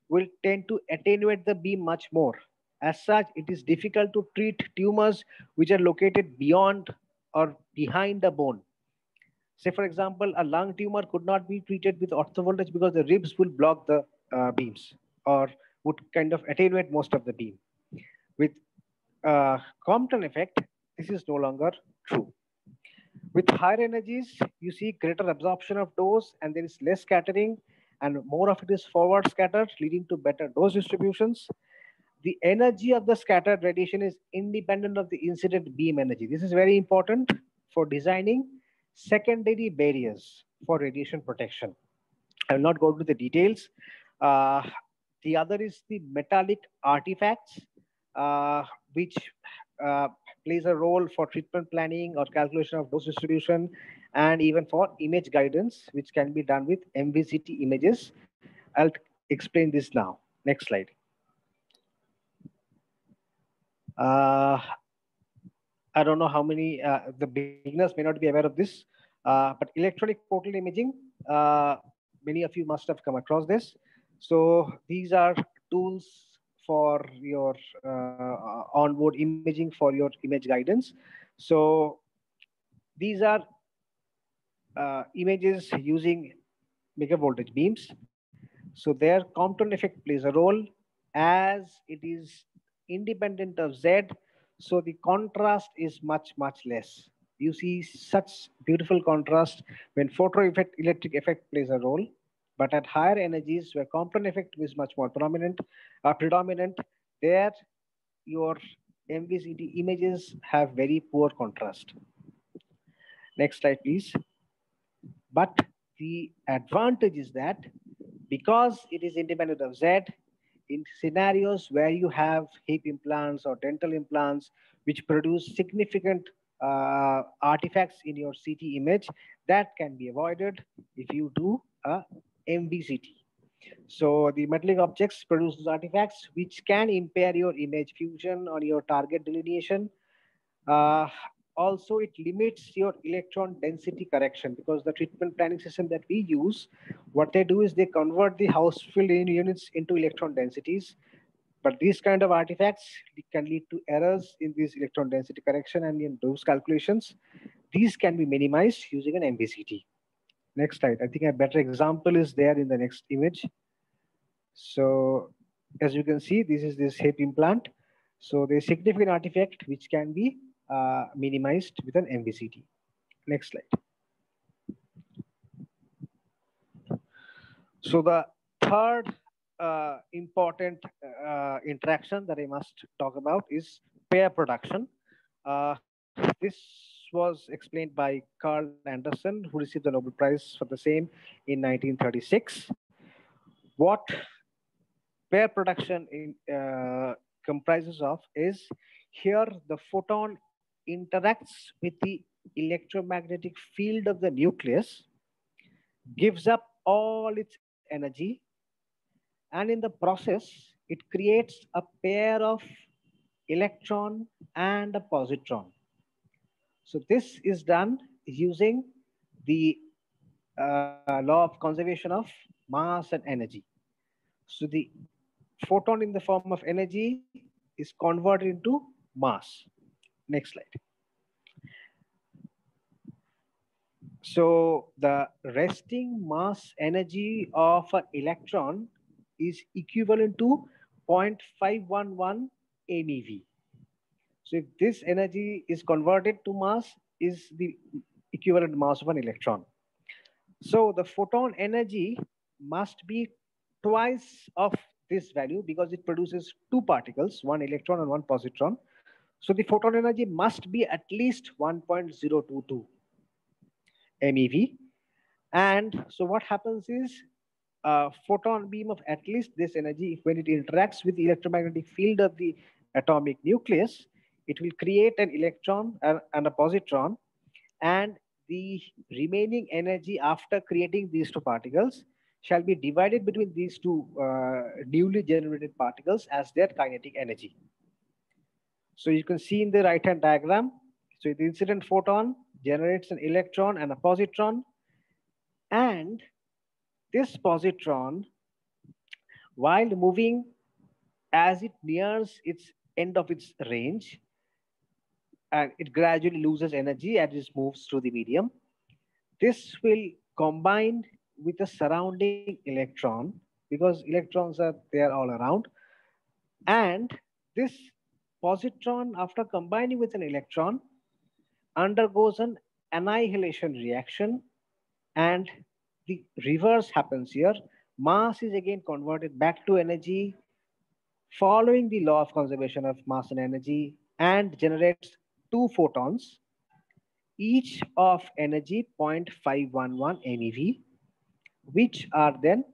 will tend to attenuate the beam much more. As such, it is difficult to treat tumors which are located beyond or behind the bone. Say, for example, a lung tumor could not be treated with orthovoltage because the ribs will block the uh, beams or would kind of attenuate most of the beam. With uh, Compton effect, this is no longer true. With higher energies, you see greater absorption of dose and there is less scattering and more of it is forward scattered, leading to better dose distributions. The energy of the scattered radiation is independent of the incident beam energy. This is very important for designing secondary barriers for radiation protection. I will not go into the details. Uh, the other is the metallic artifacts, uh, which uh, plays a role for treatment planning or calculation of dose distribution and even for image guidance, which can be done with MVCT images. I'll explain this now. Next slide. I don't know how many, uh, the beginners may not be aware of this, uh, but electronic portal imaging, uh, many of you must have come across this. So these are tools for your uh, onboard imaging for your image guidance. So these are uh, images using megavoltage beams. So their Compton effect plays a role as it is independent of Z. So the contrast is much, much less. You see such beautiful contrast when photoelectric effect plays a role. But at higher energies where Compton effect is much more prominent, uh, predominant, there your MVCT images have very poor contrast. Next slide, please. But the advantage is that because it is independent of Z, in scenarios where you have hip implants or dental implants, which produce significant uh, artifacts in your CT image, that can be avoided if you do a MVCT. So the metallic objects produce artifacts which can impair your image fusion or your target delineation. Uh, also, it limits your electron density correction because the treatment planning system that we use, what they do is they convert the Hounsfield units into electron densities. But these kind of artifacts can lead to errors in this electron density correction and in those calculations. These can be minimized using an MVCT. Next slide. I think a better example is there in the next image. So as you can see, this is this hip implant. So there's significant artifact which can be uh, minimized with an MVCT. Next slide. So the third uh, important uh, interaction that I must talk about is pair production. Uh, this was explained by Carl Anderson, who received the Nobel Prize for the same in 1936. What pair production in, uh, comprises of is here the photon interacts with the electromagnetic field of the nucleus, gives up all its energy, and in the process, it creates a pair of electron and a positron. So this is done using the uh, law of conservation of mass and energy. So the photon in the form of energy is converted into mass. Next slide. So the resting mass energy of an electron is equivalent to 0.511 MeV. So if this energy is converted to mass, is the equivalent mass of an electron. So the photon energy must be twice of this value because it produces two particles, one electron and one positron. So the photon energy must be at least 1.022 MeV. And so what happens is a photon beam of at least this energy, when it interacts with the electromagnetic field of the atomic nucleus, it will create an electron and a positron. And the remaining energy after creating these two particles shall be divided between these two uh, newly generated particles as their kinetic energy. So you can see in the right-hand diagram, so the incident photon generates an electron and a positron, and this positron, while moving as it nears its end of its range, and it gradually loses energy as it moves through the medium. This will combine with the surrounding electron because electrons are there all around. And this positron, after combining with an electron, undergoes an annihilation reaction and the reverse happens here. Mass is again converted back to energy following the law of conservation of mass and energy and generates two photons, each of energy 0.511 MeV which are then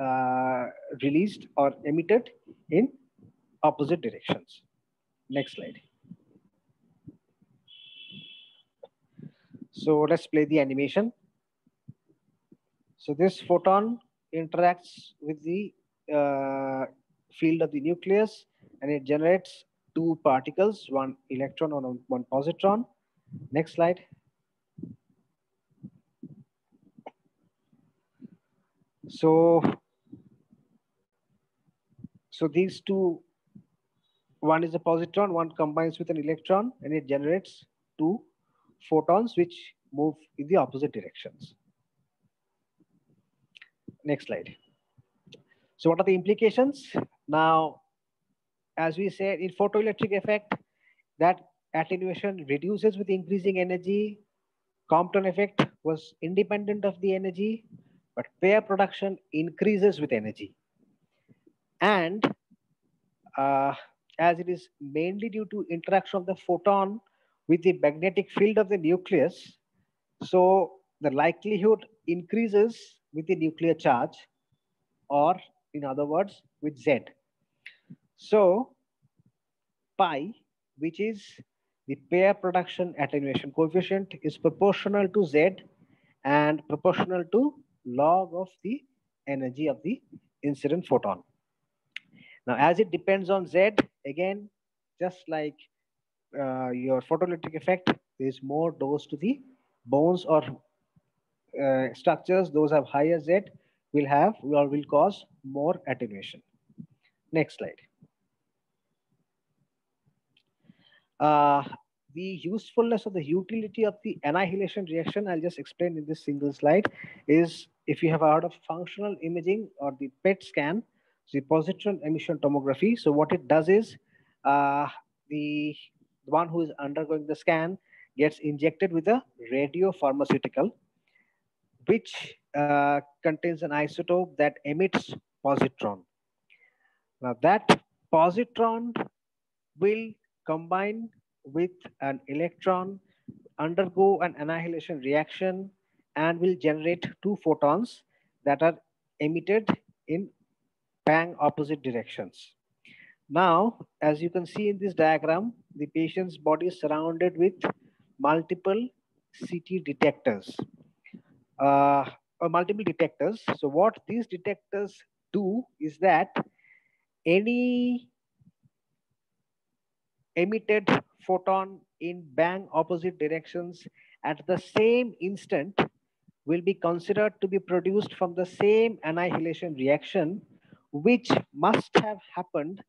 uh, released or emitted in opposite directions. Next slide. So let's play the animation. So this photon interacts with the uh, field of the nucleus and it generates two particles, one electron and one positron. Next slide. So, so these two, one is a positron, one combines with an electron and it generates two photons which move in the opposite directions. Next slide. So what are the implications? Now, as we said in photoelectric effect, that attenuation reduces with increasing energy. Compton effect was independent of the energy but pair production increases with energy. And uh, as it is mainly due to interaction of the photon with the magnetic field of the nucleus, so the likelihood increases with the nuclear charge, or in other words, with Z. So pi, which is the pair production attenuation coefficient, is proportional to Z and proportional to log of the energy of the incident photon. Now, as it depends on Z, again, just like uh, your photoelectric effect, there is more dose to the bones or uh, structures. Those have higher Z will have or will cause more attenuation. Next slide. Uh, the usefulness of the utility of the annihilation reaction, I'll just explain in this single slide, is if you have heard of functional imaging or the PET scan, the positron emission tomography. So what it does is uh, the one who is undergoing the scan gets injected with a radio pharmaceutical, which uh, contains an isotope that emits positron. Now that positron will combine with an electron undergo an annihilation reaction and will generate two photons that are emitted in bang opposite directions. Now, as you can see in this diagram, the patient's body is surrounded with multiple CT detectors, uh, or multiple detectors. So what these detectors do is that any emitted photon in bang opposite directions at the same instant will be considered to be produced from the same annihilation reaction, which must have happened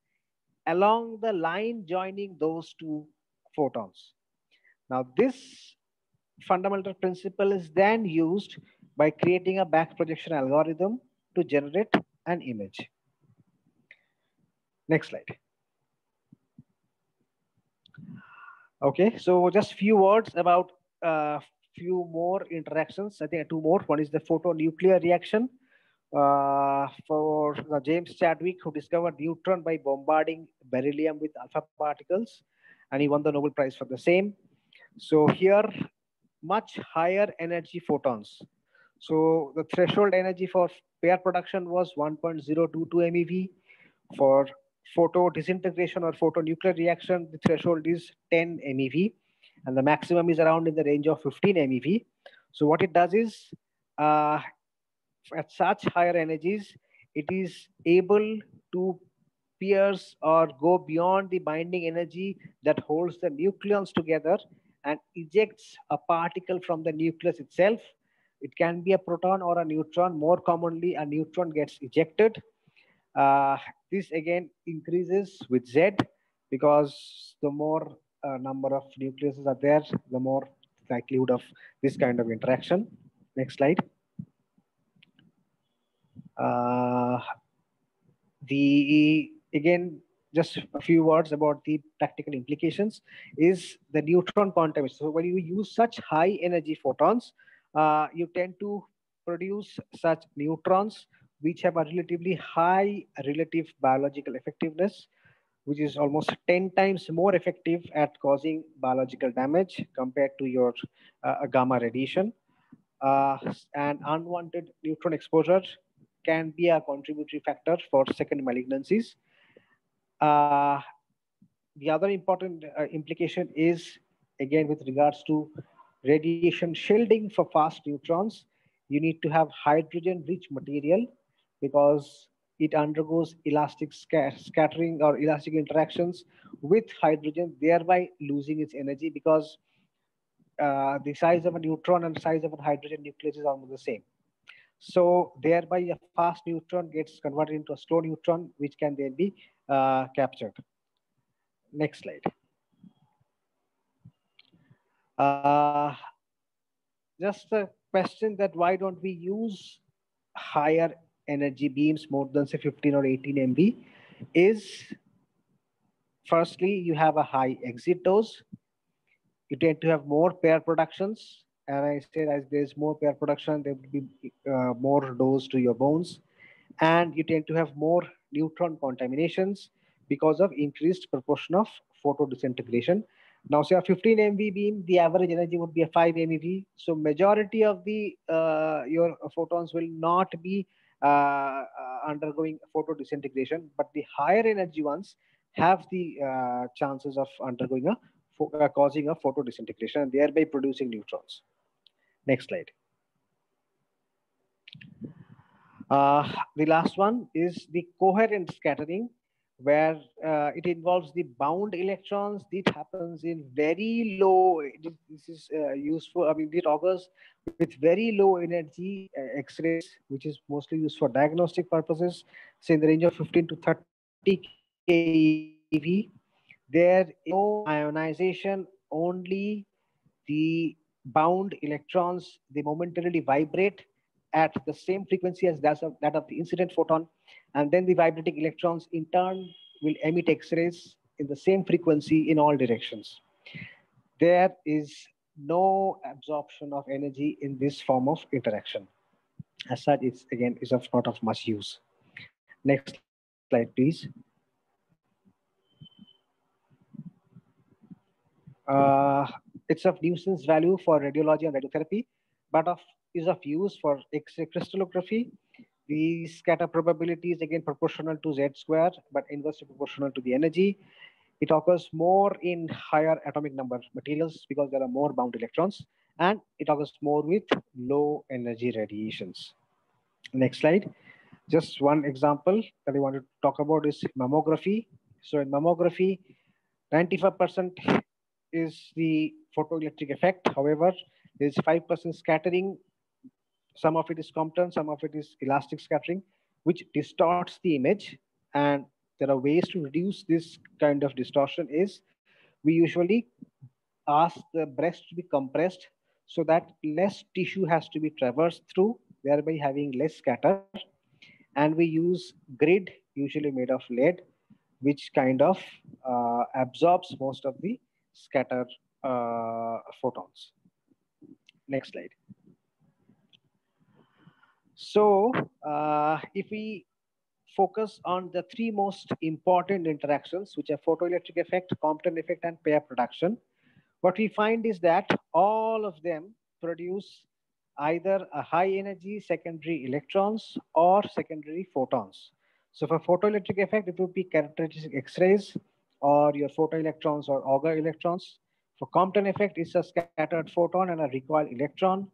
along the line joining those two photons. Now, this fundamental principle is then used by creating a back projection algorithm to generate an image. Next slide. Okay, so just few words about a uh, few more interactions. I think two more. One is the photonuclear reaction uh, for James Chadwick, who discovered neutron by bombarding beryllium with alpha particles, and he won the Nobel Prize for the same. So here, much higher energy photons. So the threshold energy for pair production was 1.022 MeV. For photo disintegration or photonuclear reaction, the threshold is 10 MeV, and the maximum is around in the range of 15 MeV. So what it does is, uh, at such higher energies, it is able to pierce or go beyond the binding energy that holds the nucleons together and ejects a particle from the nucleus itself. It can be a proton or a neutron. More commonly, a neutron gets ejected. Uh, this again increases with Z because the more uh, number of nucleuses are there, the more likelihood of this kind of interaction. Next slide. Uh, the again just a few words about the practical implications is the neutron quantum. So when you use such high energy photons, uh, you tend to produce such neutrons which have a relatively high relative biological effectiveness, which is almost 10 times more effective at causing biological damage compared to your uh, gamma radiation. Uh, and unwanted neutron exposure can be a contributory factor for second malignancies. Uh, the other important uh, implication is, again, with regards to radiation shielding for fast neutrons, you need to have hydrogen-rich material because it undergoes elastic scattering or elastic interactions with hydrogen, thereby losing its energy because uh, the size of a neutron and size of a hydrogen nucleus is almost the same. So thereby a fast neutron gets converted into a slow neutron, which can then be uh, captured. Next slide. Uh, just a question that why don't we use higher energy beams more than say 15 or 18 MV is firstly, you have a high exit dose. You tend to have more pair productions and I said as there's more pair production, there will be uh, more dose to your bones. And you tend to have more neutron contaminations because of increased proportion of photo disintegration. Now, say a 15 MV beam, the average energy would be a 5 MeV. So majority of the uh, your photons will not be uh, uh, undergoing photo disintegration, but the higher energy ones have the uh, chances of undergoing a uh, causing a photo disintegration and thereby producing neutrons. Next slide. Uh, the last one is the coherent scattering, where uh, it involves the bound electrons. It happens in very low, this is uh, useful, I mean, it occurs with very low energy uh, X-rays, which is mostly used for diagnostic purposes, say in the range of 15 to 30 keV. There is no ionization, only the bound electrons, they momentarily vibrate at the same frequency as that of, that of the incident photon. And then the vibrating electrons in turn will emit X-rays in the same frequency in all directions. There is no absorption of energy in this form of interaction. As such, it's again is of not of much use. Next slide, please. Uh, it's of nuisance value for radiology and radiotherapy, but of is of use for X-ray crystallography. The scatter probability is again proportional to Z square, but inversely proportional to the energy. It occurs more in higher atomic number materials because there are more bound electrons, and it occurs more with low energy radiations. Next slide. Just one example that I want to talk about is mammography. So in mammography, 95% is the photoelectric effect. However, there's 5% scattering. Some of it is Compton, some of it is elastic scattering, which distorts the image. And there are ways to reduce this kind of distortion is we usually ask the breast to be compressed so that less tissue has to be traversed through, thereby having less scatter. And we use grid, usually made of lead, which kind of uh, absorbs most of the scatter photons. Next slide. So uh, if we focus on the three most important interactions, which are photoelectric effect, Compton effect, and pair production, what we find is that all of them produce either a high energy secondary electrons or secondary photons. So for photoelectric effect, it would be characteristic X-rays or your photoelectrons or Auger electrons. For Compton effect, it's a scattered photon and a recoil electron.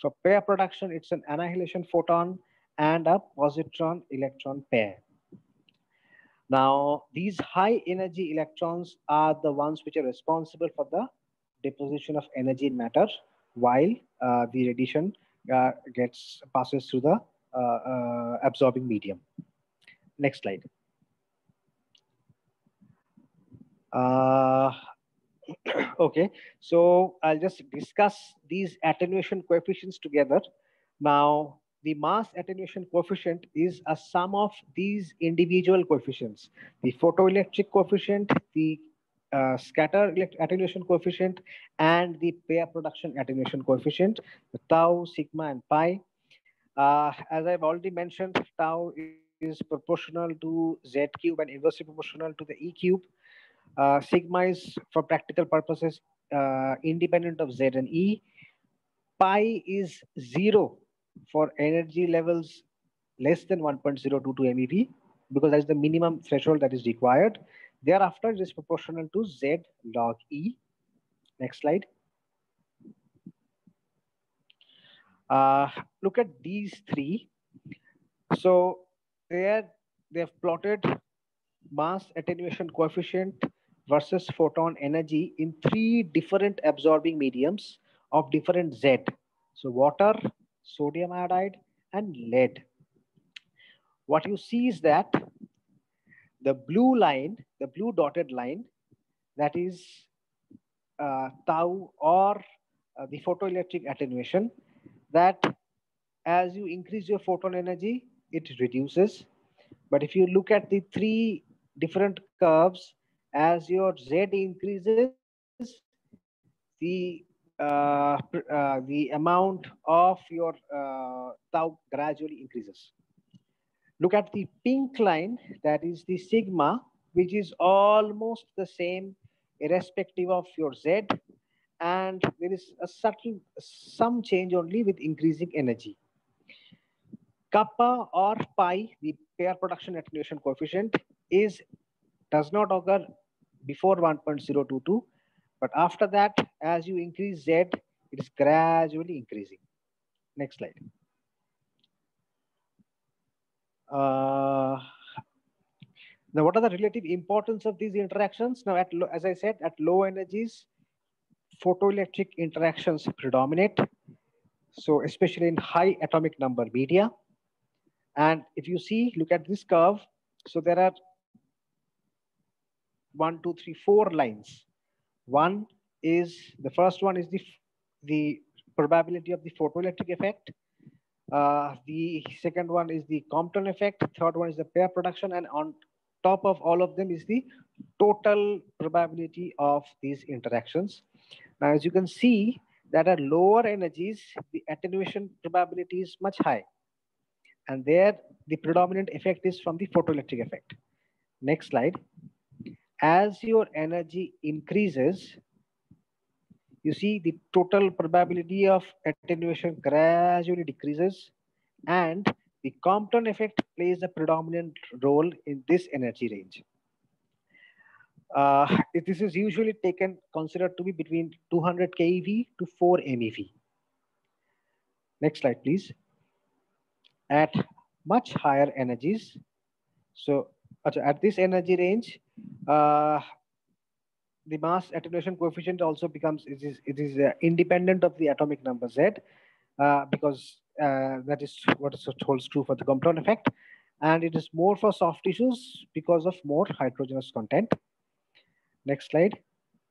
For pair production, it's an annihilation photon and a positron electron pair. Now, these high energy electrons are the ones which are responsible for the deposition of energy in matter while uh, the radiation uh, gets passes through the uh, uh absorbing medium. Next slide. Okay, so I'll just discuss these attenuation coefficients together. Now, the mass attenuation coefficient is a sum of these individual coefficients. The photoelectric coefficient, the uh, scatter attenuation coefficient, and the pair production attenuation coefficient, the tau, sigma, and pi. Uh, as I've already mentioned, tau is proportional to z cube and inversely proportional to the e cube. Uh, sigma is for practical purposes uh, independent of Z and E. Pi is zero for energy levels less than 1.022 MeV because that's the minimum threshold that is required. Thereafter, it is proportional to Z log E. Next slide. Uh, look at these three. So there they've plotted mass attenuation coefficient versus photon energy in three different absorbing mediums of different Z. So water, sodium iodide, and lead. What you see is that the blue line, the blue dotted line, that is uh, tau or uh, the photoelectric attenuation, that as you increase your photon energy, it reduces. But if you look at the three different curves, as your Z increases, the uh, uh, the amount of your uh, tau gradually increases. Look at the pink line, that is the sigma, which is almost the same irrespective of your Z. And there is a subtle, some change only with increasing energy. Kappa or pi, the pair production attenuation coefficient, is does not occur before 1.022. But after that, as you increase Z, it is gradually increasing. Next slide. Uh, now, what are the relative importance of these interactions? Now, at as I said, at low energies, photoelectric interactions predominate. So especially in high atomic number media. And if you see, look at this curve. So there are one, two, three, four lines. One is, the first one is the, the probability of the photoelectric effect. Uh, the second one is the Compton effect. Third one is the pair production. And on top of all of them is the total probability of these interactions. Now, as you can see, that at lower energies, the attenuation probability is much high. And there, the predominant effect is from the photoelectric effect. Next slide as your energy increases, you see the total probability of attenuation gradually decreases and the Compton effect plays a predominant role in this energy range. Uh, this is usually taken considered to be between 200 keV to 4 MeV. Next slide, please. At much higher energies, so at this energy range, uh, the mass attenuation coefficient also becomes it is it is uh, independent of the atomic number z uh, because uh, that is what is holds true for the Compton effect. And it is more for soft tissues because of more hydrogenous content. Next slide.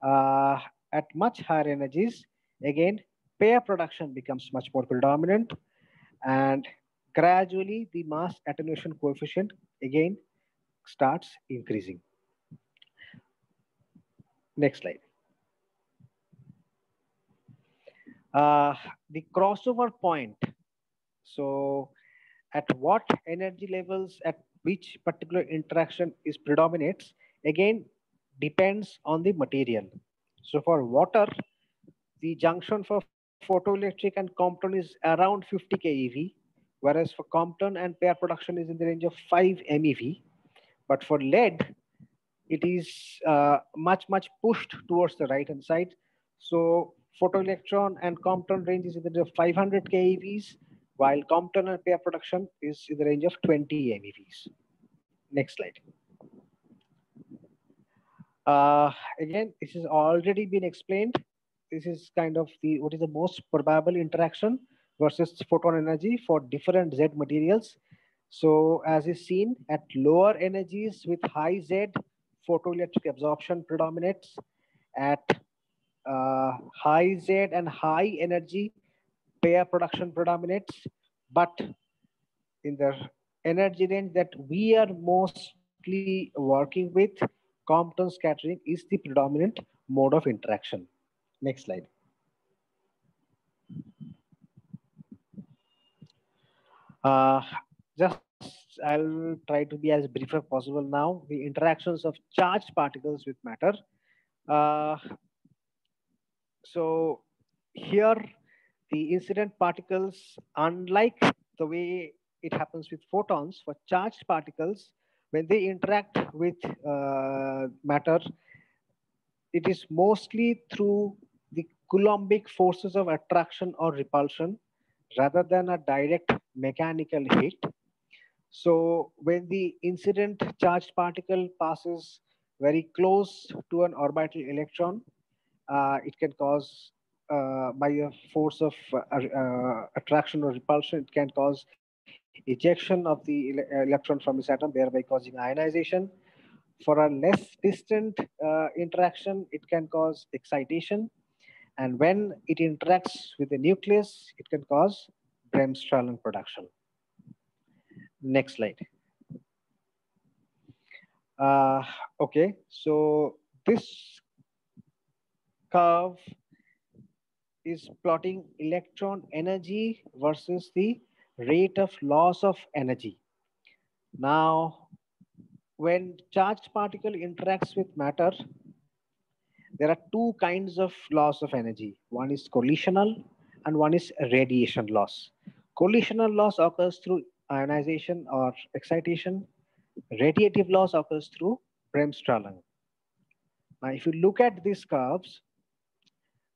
Uh, at much higher energies again pair production becomes much more predominant. And gradually the mass attenuation coefficient again starts increasing Next slide. Uh, the crossover point. So at what energy levels at which particular interaction is predominates again depends on the material. So for water, the junction for photoelectric and Compton is around 50 keV, whereas for Compton and pair production is in the range of 5 MeV. But for lead, it is uh, much, much pushed towards the right-hand side. So photoelectron and Compton range is in the range of 500 keVs, while Compton and pair production is in the range of 20 MeVs. Next slide. Uh, again, this has already been explained. This is kind of the what is the most probable interaction versus photon energy for different Z materials. So as is seen at lower energies with high Z, photoelectric absorption predominates at uh, high Z and high energy pair production predominates, but in the energy range that we are mostly working with, Compton scattering is the predominant mode of interaction. Next slide. Uh, just I'll try to be as brief as possible now. The interactions of charged particles with matter. Uh, so here, the incident particles, unlike the way it happens with photons, for charged particles, when they interact with uh, matter, it is mostly through the Coulombic forces of attraction or repulsion rather than a direct mechanical hit. So when the incident charged particle passes very close to an orbital electron, uh, it can cause, uh, by a force of uh, uh attraction or repulsion, it can cause ejection of the ele electron from this atom, thereby causing ionization. For a less distant uh, interaction, it can cause excitation. And when it interacts with the nucleus, it can cause Bremsstrahlung production. Next slide. Uh, okay, so this curve is plotting electron energy versus the rate of loss of energy. Now, when charged particle interacts with matter, there are two kinds of loss of energy. One is collisional and one is radiation loss. Collisional loss occurs through ionization or excitation. Radiative loss occurs through Bremsstrahlung. Now, if you look at these curves,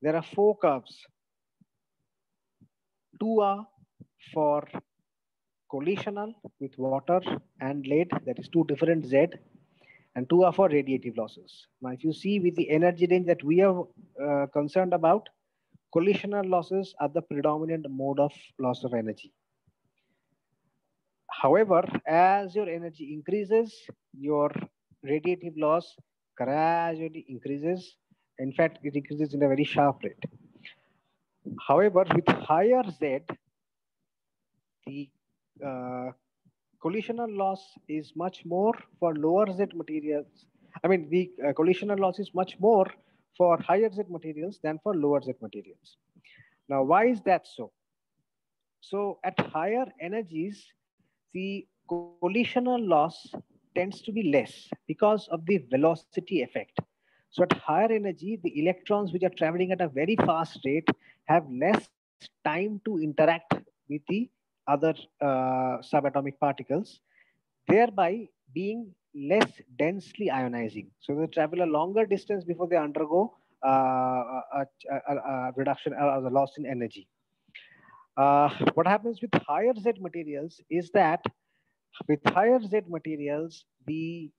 there are four curves. Two are for collisional with water and lead, that is two different Z, and two are for radiative losses. Now, if you see with the energy range that we are uh, concerned about, collisional losses are the predominant mode of loss of energy. However, as your energy increases, your radiative loss gradually increases. In fact, it increases in a very sharp rate. However, with higher Z, the uh, collisional loss is much more for lower Z materials. I mean, the uh, collisional loss is much more for higher Z materials than for lower Z materials. Now, why is that so? So at higher energies, the collisional loss tends to be less because of the velocity effect. So at higher energy, the electrons which are traveling at a very fast rate have less time to interact with the other uh, subatomic particles, thereby being less densely ionizing. So they travel a longer distance before they undergo uh, a, a, a, reduction or the loss in energy. Uh, what happens with higher Z materials is that with higher Z materials, the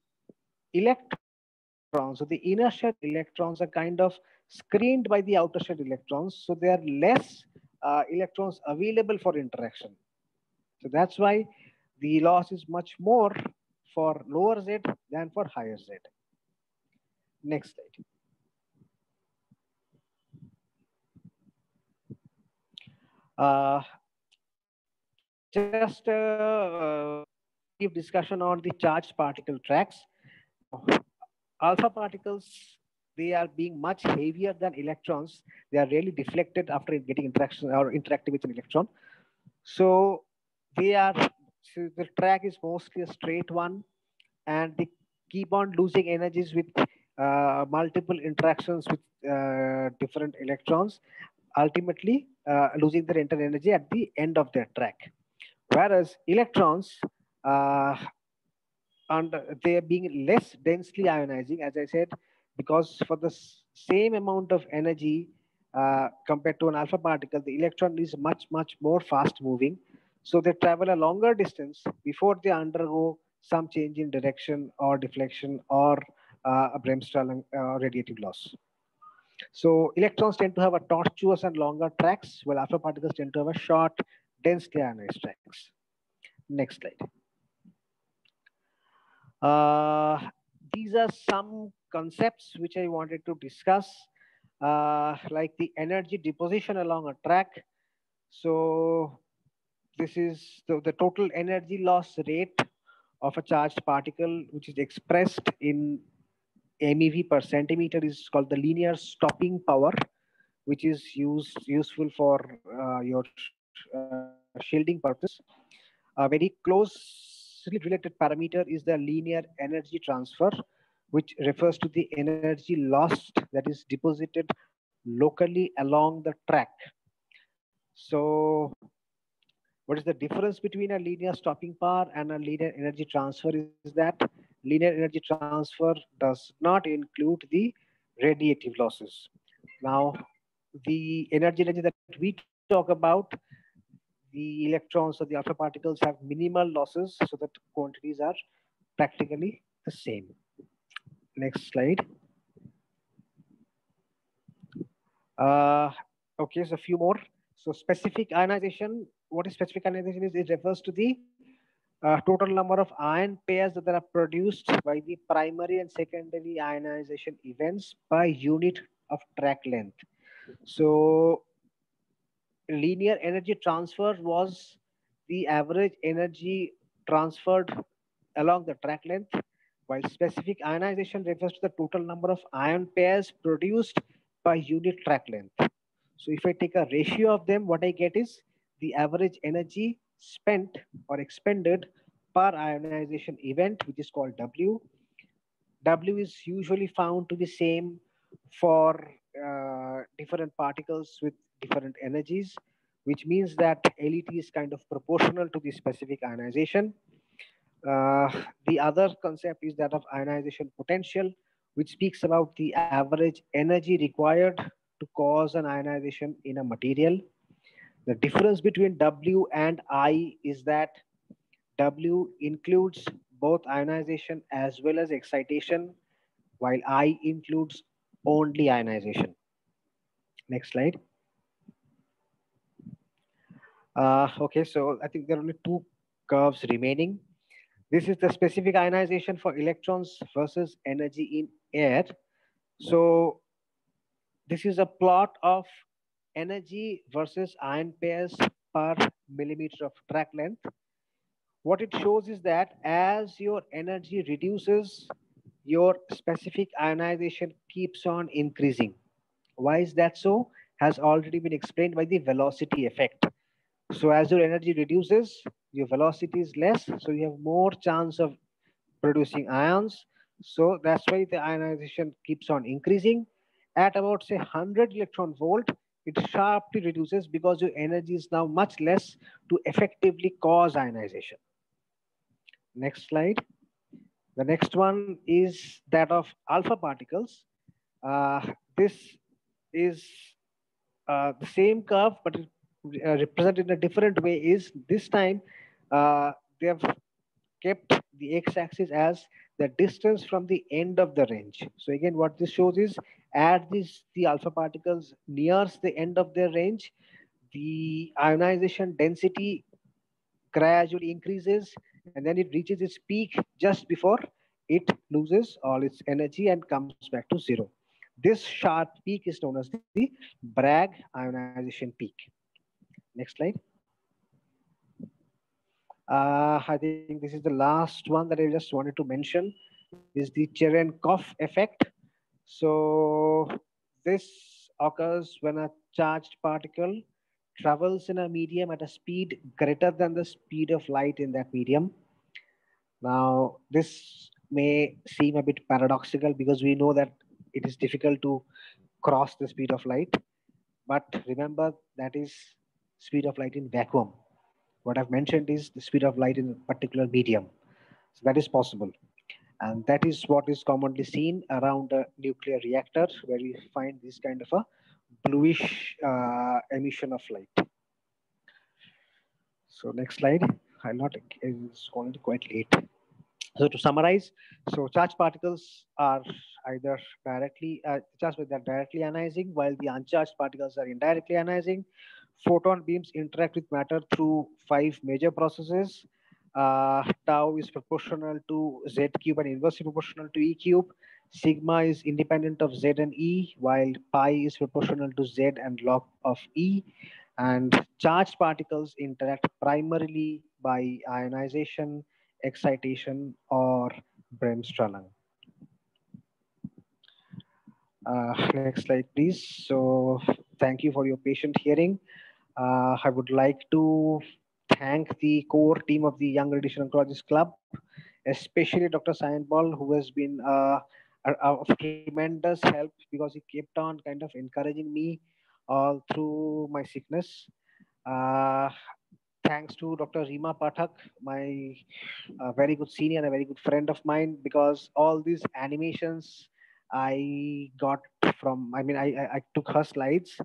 electrons, so the inner shell electrons are kind of screened by the outer shell electrons. So there are less uh, electrons available for interaction. So that's why the loss is much more for lower Z than for higher Z. Next slide. Uh, just a uh, brief discussion on the charged particle tracks. Alpha particles, they are being much heavier than electrons. They are really deflected after getting interaction or interacting with an electron. So they are, so the track is mostly a straight one and they keep on losing energies with uh, multiple interactions with uh, different electrons ultimately uh, losing their internal energy at the end of their track. Whereas electrons, uh, and they are being less densely ionizing, as I said, because for the same amount of energy uh, compared to an alpha particle, the electron is much, much more fast moving. So they travel a longer distance before they undergo some change in direction or deflection or uh, a Bremsstrahlung uh, radiative loss. So electrons tend to have a tortuous and longer tracks, while alpha particles tend to have a short, densely ionized tracks. Next slide. Uh, these are some concepts which I wanted to discuss, uh, like the energy deposition along a track. So this is the, the total energy loss rate of a charged particle, which is expressed in MeV per centimeter is called the linear stopping power, which is used useful for uh, your uh, shielding purpose. A very closely related parameter is the linear energy transfer, which refers to the energy lost that is deposited locally along the track. So what is the difference between a linear stopping power and a linear energy transfer is that linear energy transfer does not include the radiative losses. Now, the energy energy that we talk about, the electrons or the alpha particles have minimal losses, so that quantities are practically the same. Next slide. Uh, okay, so a few more. So specific ionization, what is specific ionization is, it refers to the uh, total number of ion pairs that are produced by the primary and secondary ionization events by unit of track length. So linear energy transfer was the average energy transferred along the track length, while specific ionization refers to the total number of ion pairs produced by unit track length. So if I take a ratio of them, what I get is the average energy spent or expended per ionization event, which is called W. W is usually found to be same for uh, different particles with different energies, which means that LET is kind of proportional to the specific ionization. Uh, the other concept is that of ionization potential, which speaks about the average energy required to cause an ionization in a material. The difference between W and I is that W includes both ionization as well as excitation, while I includes only ionization. Next slide. Uh, okay, so I think there are only two curves remaining. This is the specific ionization for electrons versus energy in air. So this is a plot of energy versus ion pairs per millimeter of track length. What it shows is that as your energy reduces, your specific ionization keeps on increasing. Why is that so? Has already been explained by the velocity effect. So as your energy reduces, your velocity is less, so you have more chance of producing ions. So that's why the ionization keeps on increasing. At about say 100 electron volt, it sharply reduces because your energy is now much less to effectively cause ionization. Next slide. The next one is that of alpha particles. Uh, this is uh, the same curve, but uh, represented in a different way is this time uh, they have kept the x-axis as the distance from the end of the range. So again, what this shows is as this, the alpha particles nears the end of their range, the ionization density gradually increases and then it reaches its peak just before it loses all its energy and comes back to zero. This sharp peak is known as the Bragg ionization peak. Next slide. Uh, I think this is the last one that I just wanted to mention is the Cherenkov effect. So this occurs when a charged particle travels in a medium at a speed greater than the speed of light in that medium. Now, this may seem a bit paradoxical because we know that it is difficult to cross the speed of light. But remember, that is speed of light in vacuum. What I've mentioned is the speed of light in a particular medium. So that is possible. And that is what is commonly seen around a nuclear reactor where we find this kind of a bluish uh, emission of light. So next slide. I'll not, it's already quite late. So to summarize, so charged particles are either directly uh, charged with directly ionizing, while the uncharged particles are indirectly ionizing. Photon beams interact with matter through five major processes. Uh, tau is proportional to z cube and inversely proportional to e cube. Sigma is independent of z and e, while pi is proportional to z and log of e. And charged particles interact primarily by ionization, excitation, or bremsstrahlung. Uh, next slide, please. So thank you for your patient hearing. Uh, I would like to thank the core team of the Young Radiation Oncologist Club, especially Dr. Sayan who has been uh, tremendous help because he kept on kind of encouraging me all through my sickness. Uh, thanks to Dr. Rima Pathak, my uh, very good senior and a very good friend of mine, because all these animations I got from, I mean, I, I, I took her slides.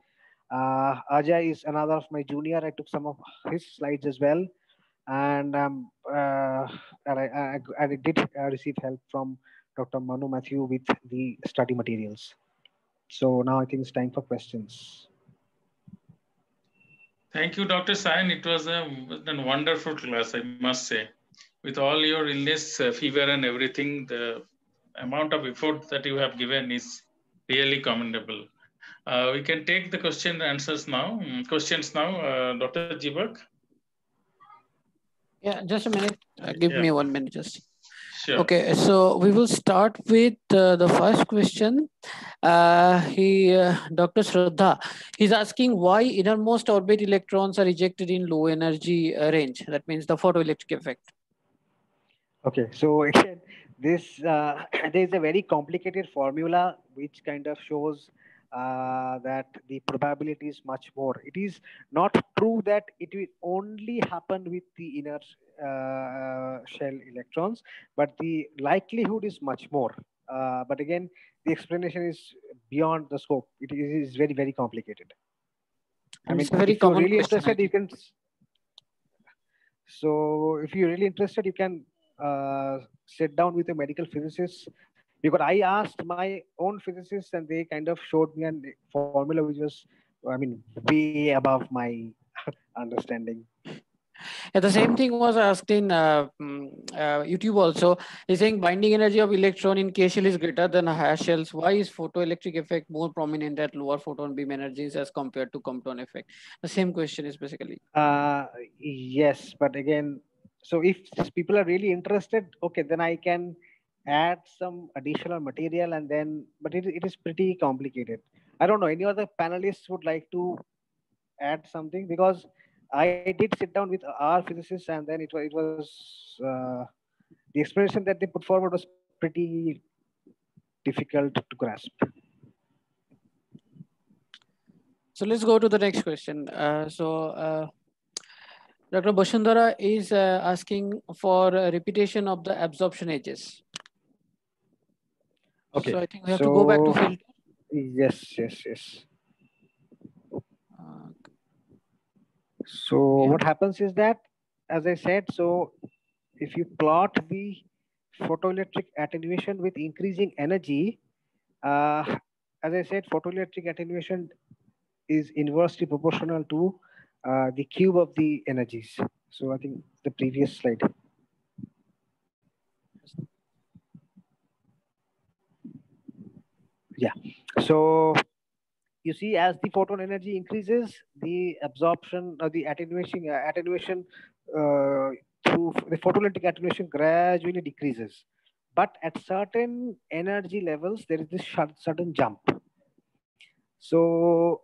Uh, Ajay is another of my junior. I took some of his slides as well. And, um, uh, and, I, I, I did uh, receive help from Dr. Manu Matthew with the study materials. So now I think it's time for questions. Thank you, Dr. Sayan. It was a, a, wonderful class, I must say. With all your illness, uh, fever and everything, the amount of effort that you have given is really commendable. Uh, we can take the question answers now. Mm, questions now, uh, Dr. Jivak. Yeah, just a minute. Uh, give yeah. me one minute just. Sure. Okay, so we will start with uh, the first question. Uh, he, uh, Dr. Shraddha, he's asking why innermost orbit electrons are ejected in low energy uh, range. That means the photoelectric effect. Okay, so again, this uh, there is a very complicated formula which kind of shows uh, that the probability is much more. It is not true that it will only happen with the inner uh, shell electrons, but the likelihood is much more. Uh, but again, the explanation is beyond the scope. It is very, very complicated. I mean, very if you're really interested, you can. So, if you're really interested, you can uh, sit down with a medical physicist because I asked my own physicists and they kind of showed me a formula which was, I mean, way above my understanding. Yeah, the same thing was asked in uh, mm, uh, YouTube also. He's saying binding energy of electron in K shell is greater than higher shells. Why is photoelectric effect more prominent at lower photon beam energies as compared to Compton effect? The same question is basically. Uh, yes, but again, so if people are really interested, okay, then I can add some additional material and then, but it, it is pretty complicated. I don't know, any other panelists would like to add something because I did sit down with our physicists and then it was, it was uh, the explanation that they put forward was pretty difficult to grasp. So let's go to the next question. Uh, so uh, Dr. Bashundara is uh, asking for repetition of the absorption edges. Okay. So I think we have so, to go back to filter. Yes, yes, yes. So yeah. what happens is that, as I said, so if you plot the photoelectric attenuation with increasing energy, uh, as I said, photoelectric attenuation is inversely proportional to uh, the cube of the energies. So I think the previous slide. Yeah. So you see, as the photon energy increases, the absorption or the attenuation uh, attenuation uh, through the photoelectric attenuation gradually decreases. But at certain energy levels, there is this sudden jump. So,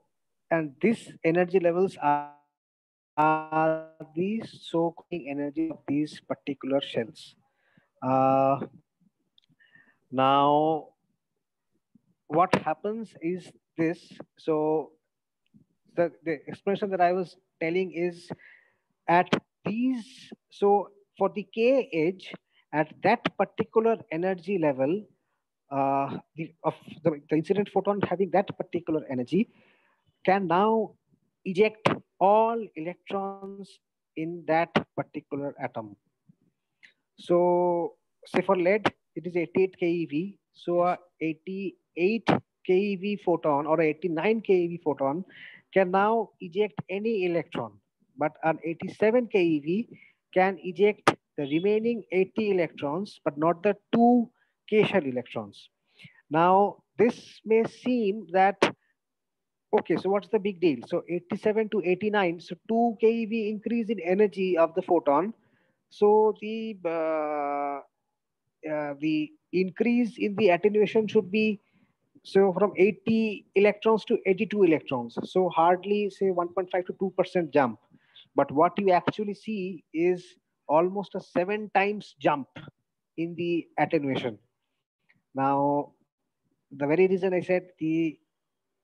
and these energy levels are, are the soaking energy of these particular shells. Uh, now, what happens is this. So the, the explanation that I was telling is at these, so for the K edge, at that particular energy level, uh, the, of the, the incident photon having that particular energy can now eject all electrons in that particular atom. So say for lead, it is 88 keV. So a 88 keV photon or 89 keV photon can now eject any electron, but an 87 keV can eject the remaining 80 electrons, but not the two K shell electrons. Now, this may seem that, okay, so what's the big deal? So 87 to 89, so 2 keV increase in energy of the photon. So the, uh, uh, the increase in the attenuation should be so from 80 electrons to 82 electrons. So hardly say 1.5 to 2% jump. But what you actually see is almost a seven times jump in the attenuation. Now, the very reason I said the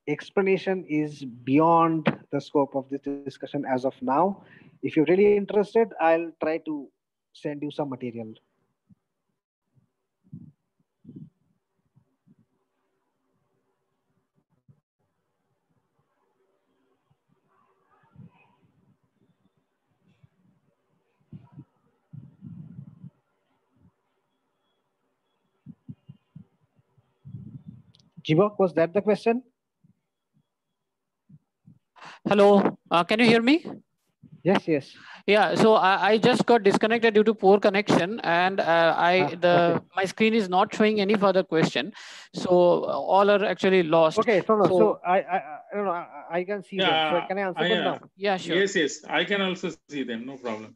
explanation is beyond the scope of this discussion as of now. If you're really interested, I'll try to send you some material. Jibok, was that the question? Hello, uh, can you hear me? Yes, yes. Yeah, so I, I just got disconnected due to poor connection, and uh, I ah, the okay. my screen is not showing any further question, so all are actually lost. Okay, so no, so, so I I I, don't know, I, I can see yeah, them. So can I answer I, them now? Yeah, sure. Yes, yes, I can also see them. No problem.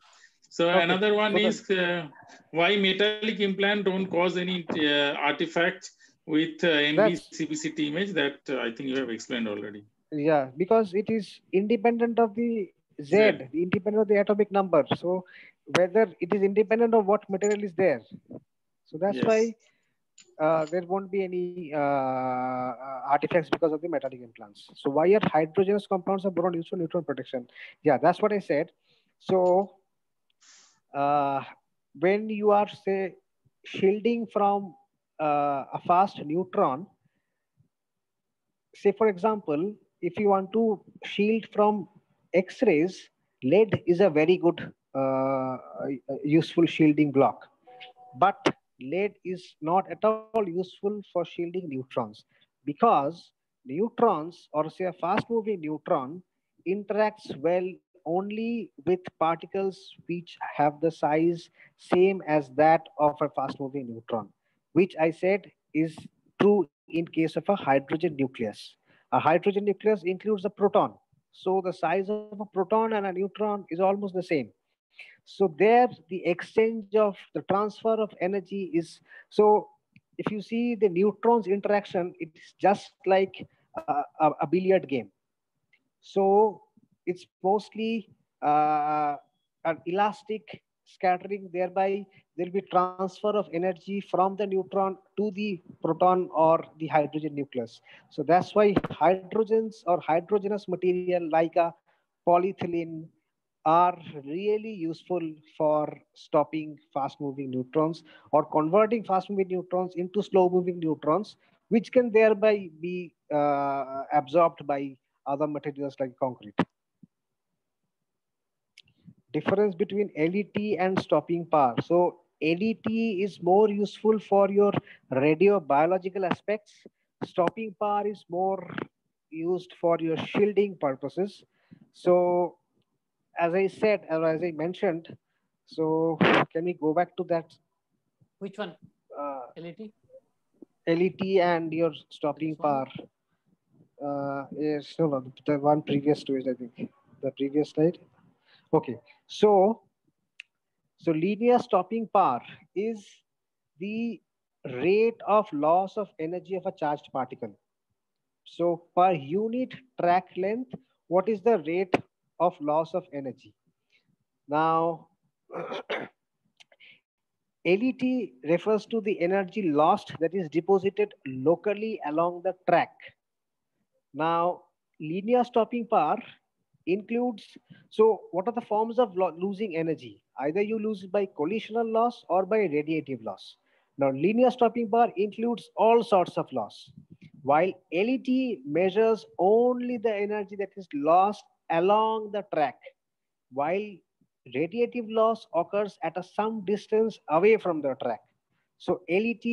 So okay. another one so is uh, why metallic implant don't cause any uh, artifacts with uh, MV CBCT image that uh, I think you have explained already. Yeah, because it is independent of the Z, Z, independent of the atomic number. So whether it is independent of what material is there. So that's yes. why uh, there won't be any uh, uh, artifacts because of the metallic implants. So why are hydrogenous compounds of boron used for neutron protection? Yeah, that's what I said. So uh, when you are say shielding from uh, a fast neutron, say for example, if you want to shield from X-rays, lead is a very good uh, useful shielding block. But lead is not at all useful for shielding neutrons because neutrons or say a fast moving neutron interacts well only with particles which have the size same as that of a fast moving neutron which I said is true in case of a hydrogen nucleus. A hydrogen nucleus includes a proton. So the size of a proton and a neutron is almost the same. So there, the exchange of the transfer of energy is, so if you see the neutrons interaction, it's just like a, a, a billiard game. So it's mostly uh, an elastic scattering, thereby there'll be transfer of energy from the neutron to the proton or the hydrogen nucleus. So that's why hydrogens or hydrogenous material like a polyethylene are really useful for stopping fast moving neutrons or converting fast moving neutrons into slow moving neutrons, which can thereby be uh, absorbed by other materials like concrete difference between LET and stopping power. So LET is more useful for your radio biological aspects. Stopping power is more used for your shielding purposes. So as I said, or as I mentioned, so can we go back to that? Which one? Uh, LET? LET and your stopping power. Uh, yes, no, no, the one previous to it, I think. The previous slide. Okay, so, so linear stopping power is the rate of loss of energy of a charged particle. So per unit track length, what is the rate of loss of energy? Now, LET refers to the energy lost that is deposited locally along the track. Now, linear stopping power includes, so what are the forms of lo losing energy? Either you lose by collisional loss or by radiative loss. Now, linear stopping power includes all sorts of loss, while LET measures only the energy that is lost along the track, while radiative loss occurs at a some distance away from the track. So LET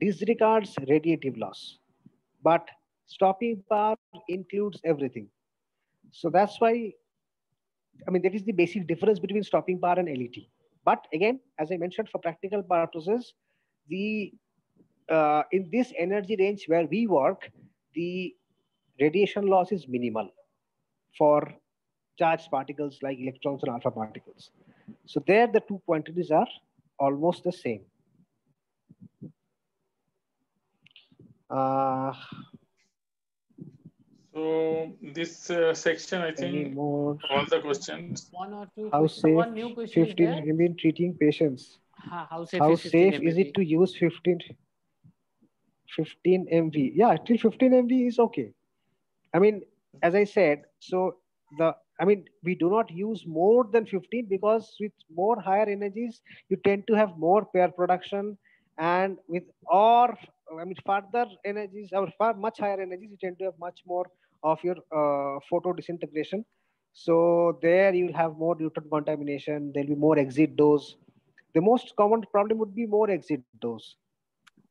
disregards radiative loss, but stopping power includes everything. So that's why, I mean, that is the basic difference between stopping power and LET. But again, as I mentioned, for practical purposes, the uh, in this energy range where we work, the radiation loss is minimal for charged particles like electrons and alpha particles. So there the two quantities are almost the same. Uh, so this uh, section, I think, more? all the questions. One or two. How safe? One new question 15 been treating patients. How, how safe, how is, safe is it to use 15, 15 MV? Yeah, till 15 MV is okay. I mean, as I said, so the I mean, we do not use more than 15 because with more higher energies, you tend to have more pair production. And with or I mean, further energies or far much higher energies, you tend to have much more of your uh, photo disintegration. So there you'll have more neutron contamination. There'll be more exit dose. The most common problem would be more exit dose.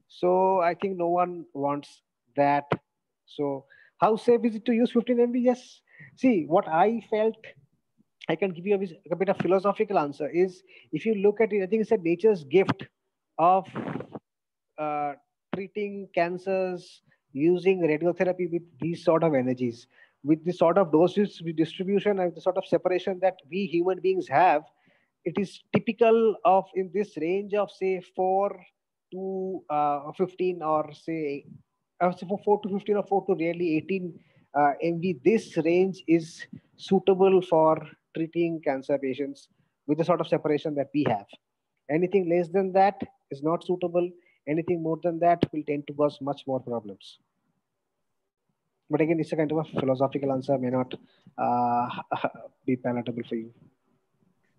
So I think no one wants that. So how safe is it to use 15 MV? Yes. See, what I felt, I can give you a, a bit of philosophical answer is if you look at it, I think it's a nature's gift of uh, treating cancers, using radiotherapy with these sort of energies, with the sort of doses distribution and the sort of separation that we human beings have, it is typical of in this range of say 4 to uh, 15 or say, uh, say 4 to 15 or 4 to really 18 uh, MV. This range is suitable for treating cancer patients with the sort of separation that we have. Anything less than that is not suitable Anything more than that will tend to cause much more problems. But again, it's a kind of a philosophical answer, may not uh, be palatable for you.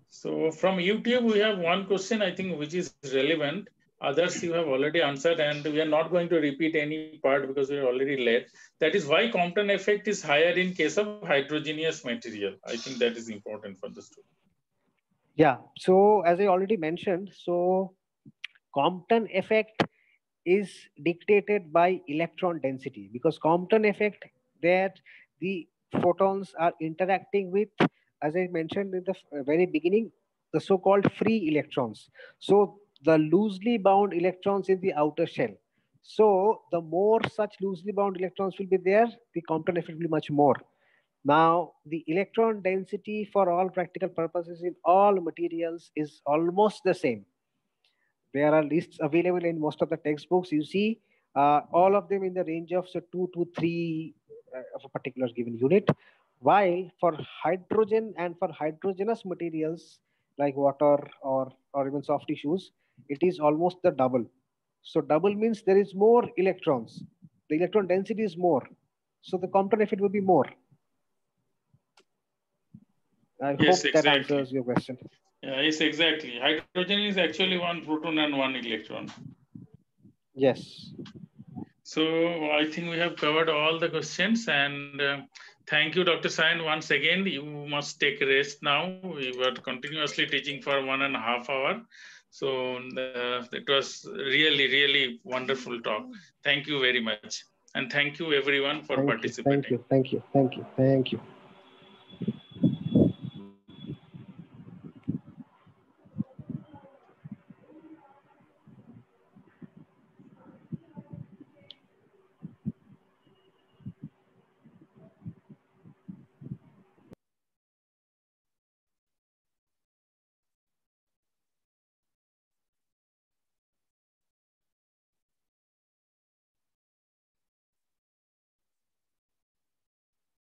So from YouTube, we have one question, I think, which is relevant. Others you have already answered, and we are not going to repeat any part because we are already late. That is why Compton effect is higher in case of heterogeneous material. I think that is important for the student. Yeah. So as I already mentioned, so Compton effect is dictated by electron density because Compton effect that the photons are interacting with, as I mentioned in the uh, very beginning, the so-called free electrons. So the loosely bound electrons in the outer shell. So the more such loosely bound electrons will be there, the Compton effect will be much more. Now, the electron density for all practical purposes in all materials is almost the same. There are lists available in most of the textbooks. You see uh, all of them in the range of so two to three uh, of a particular given unit. While for hydrogen and for hydrogenous materials, like water or, or even soft tissues, it is almost the double. So double means there is more electrons. The electron density is more. So the Compton effect will be more. I yes, hope exactly. that answers your question. Yeah, yes, exactly. Hydrogen is actually one proton and one electron. Yes. So I think we have covered all the questions and uh, thank you, Dr. Sayan. Once again, you must take a rest now. We were continuously teaching for one and a half hour. So uh, it was really, really wonderful talk. Thank you very much. And thank you everyone for thank participating. You, thank you, thank you, thank you, thank you.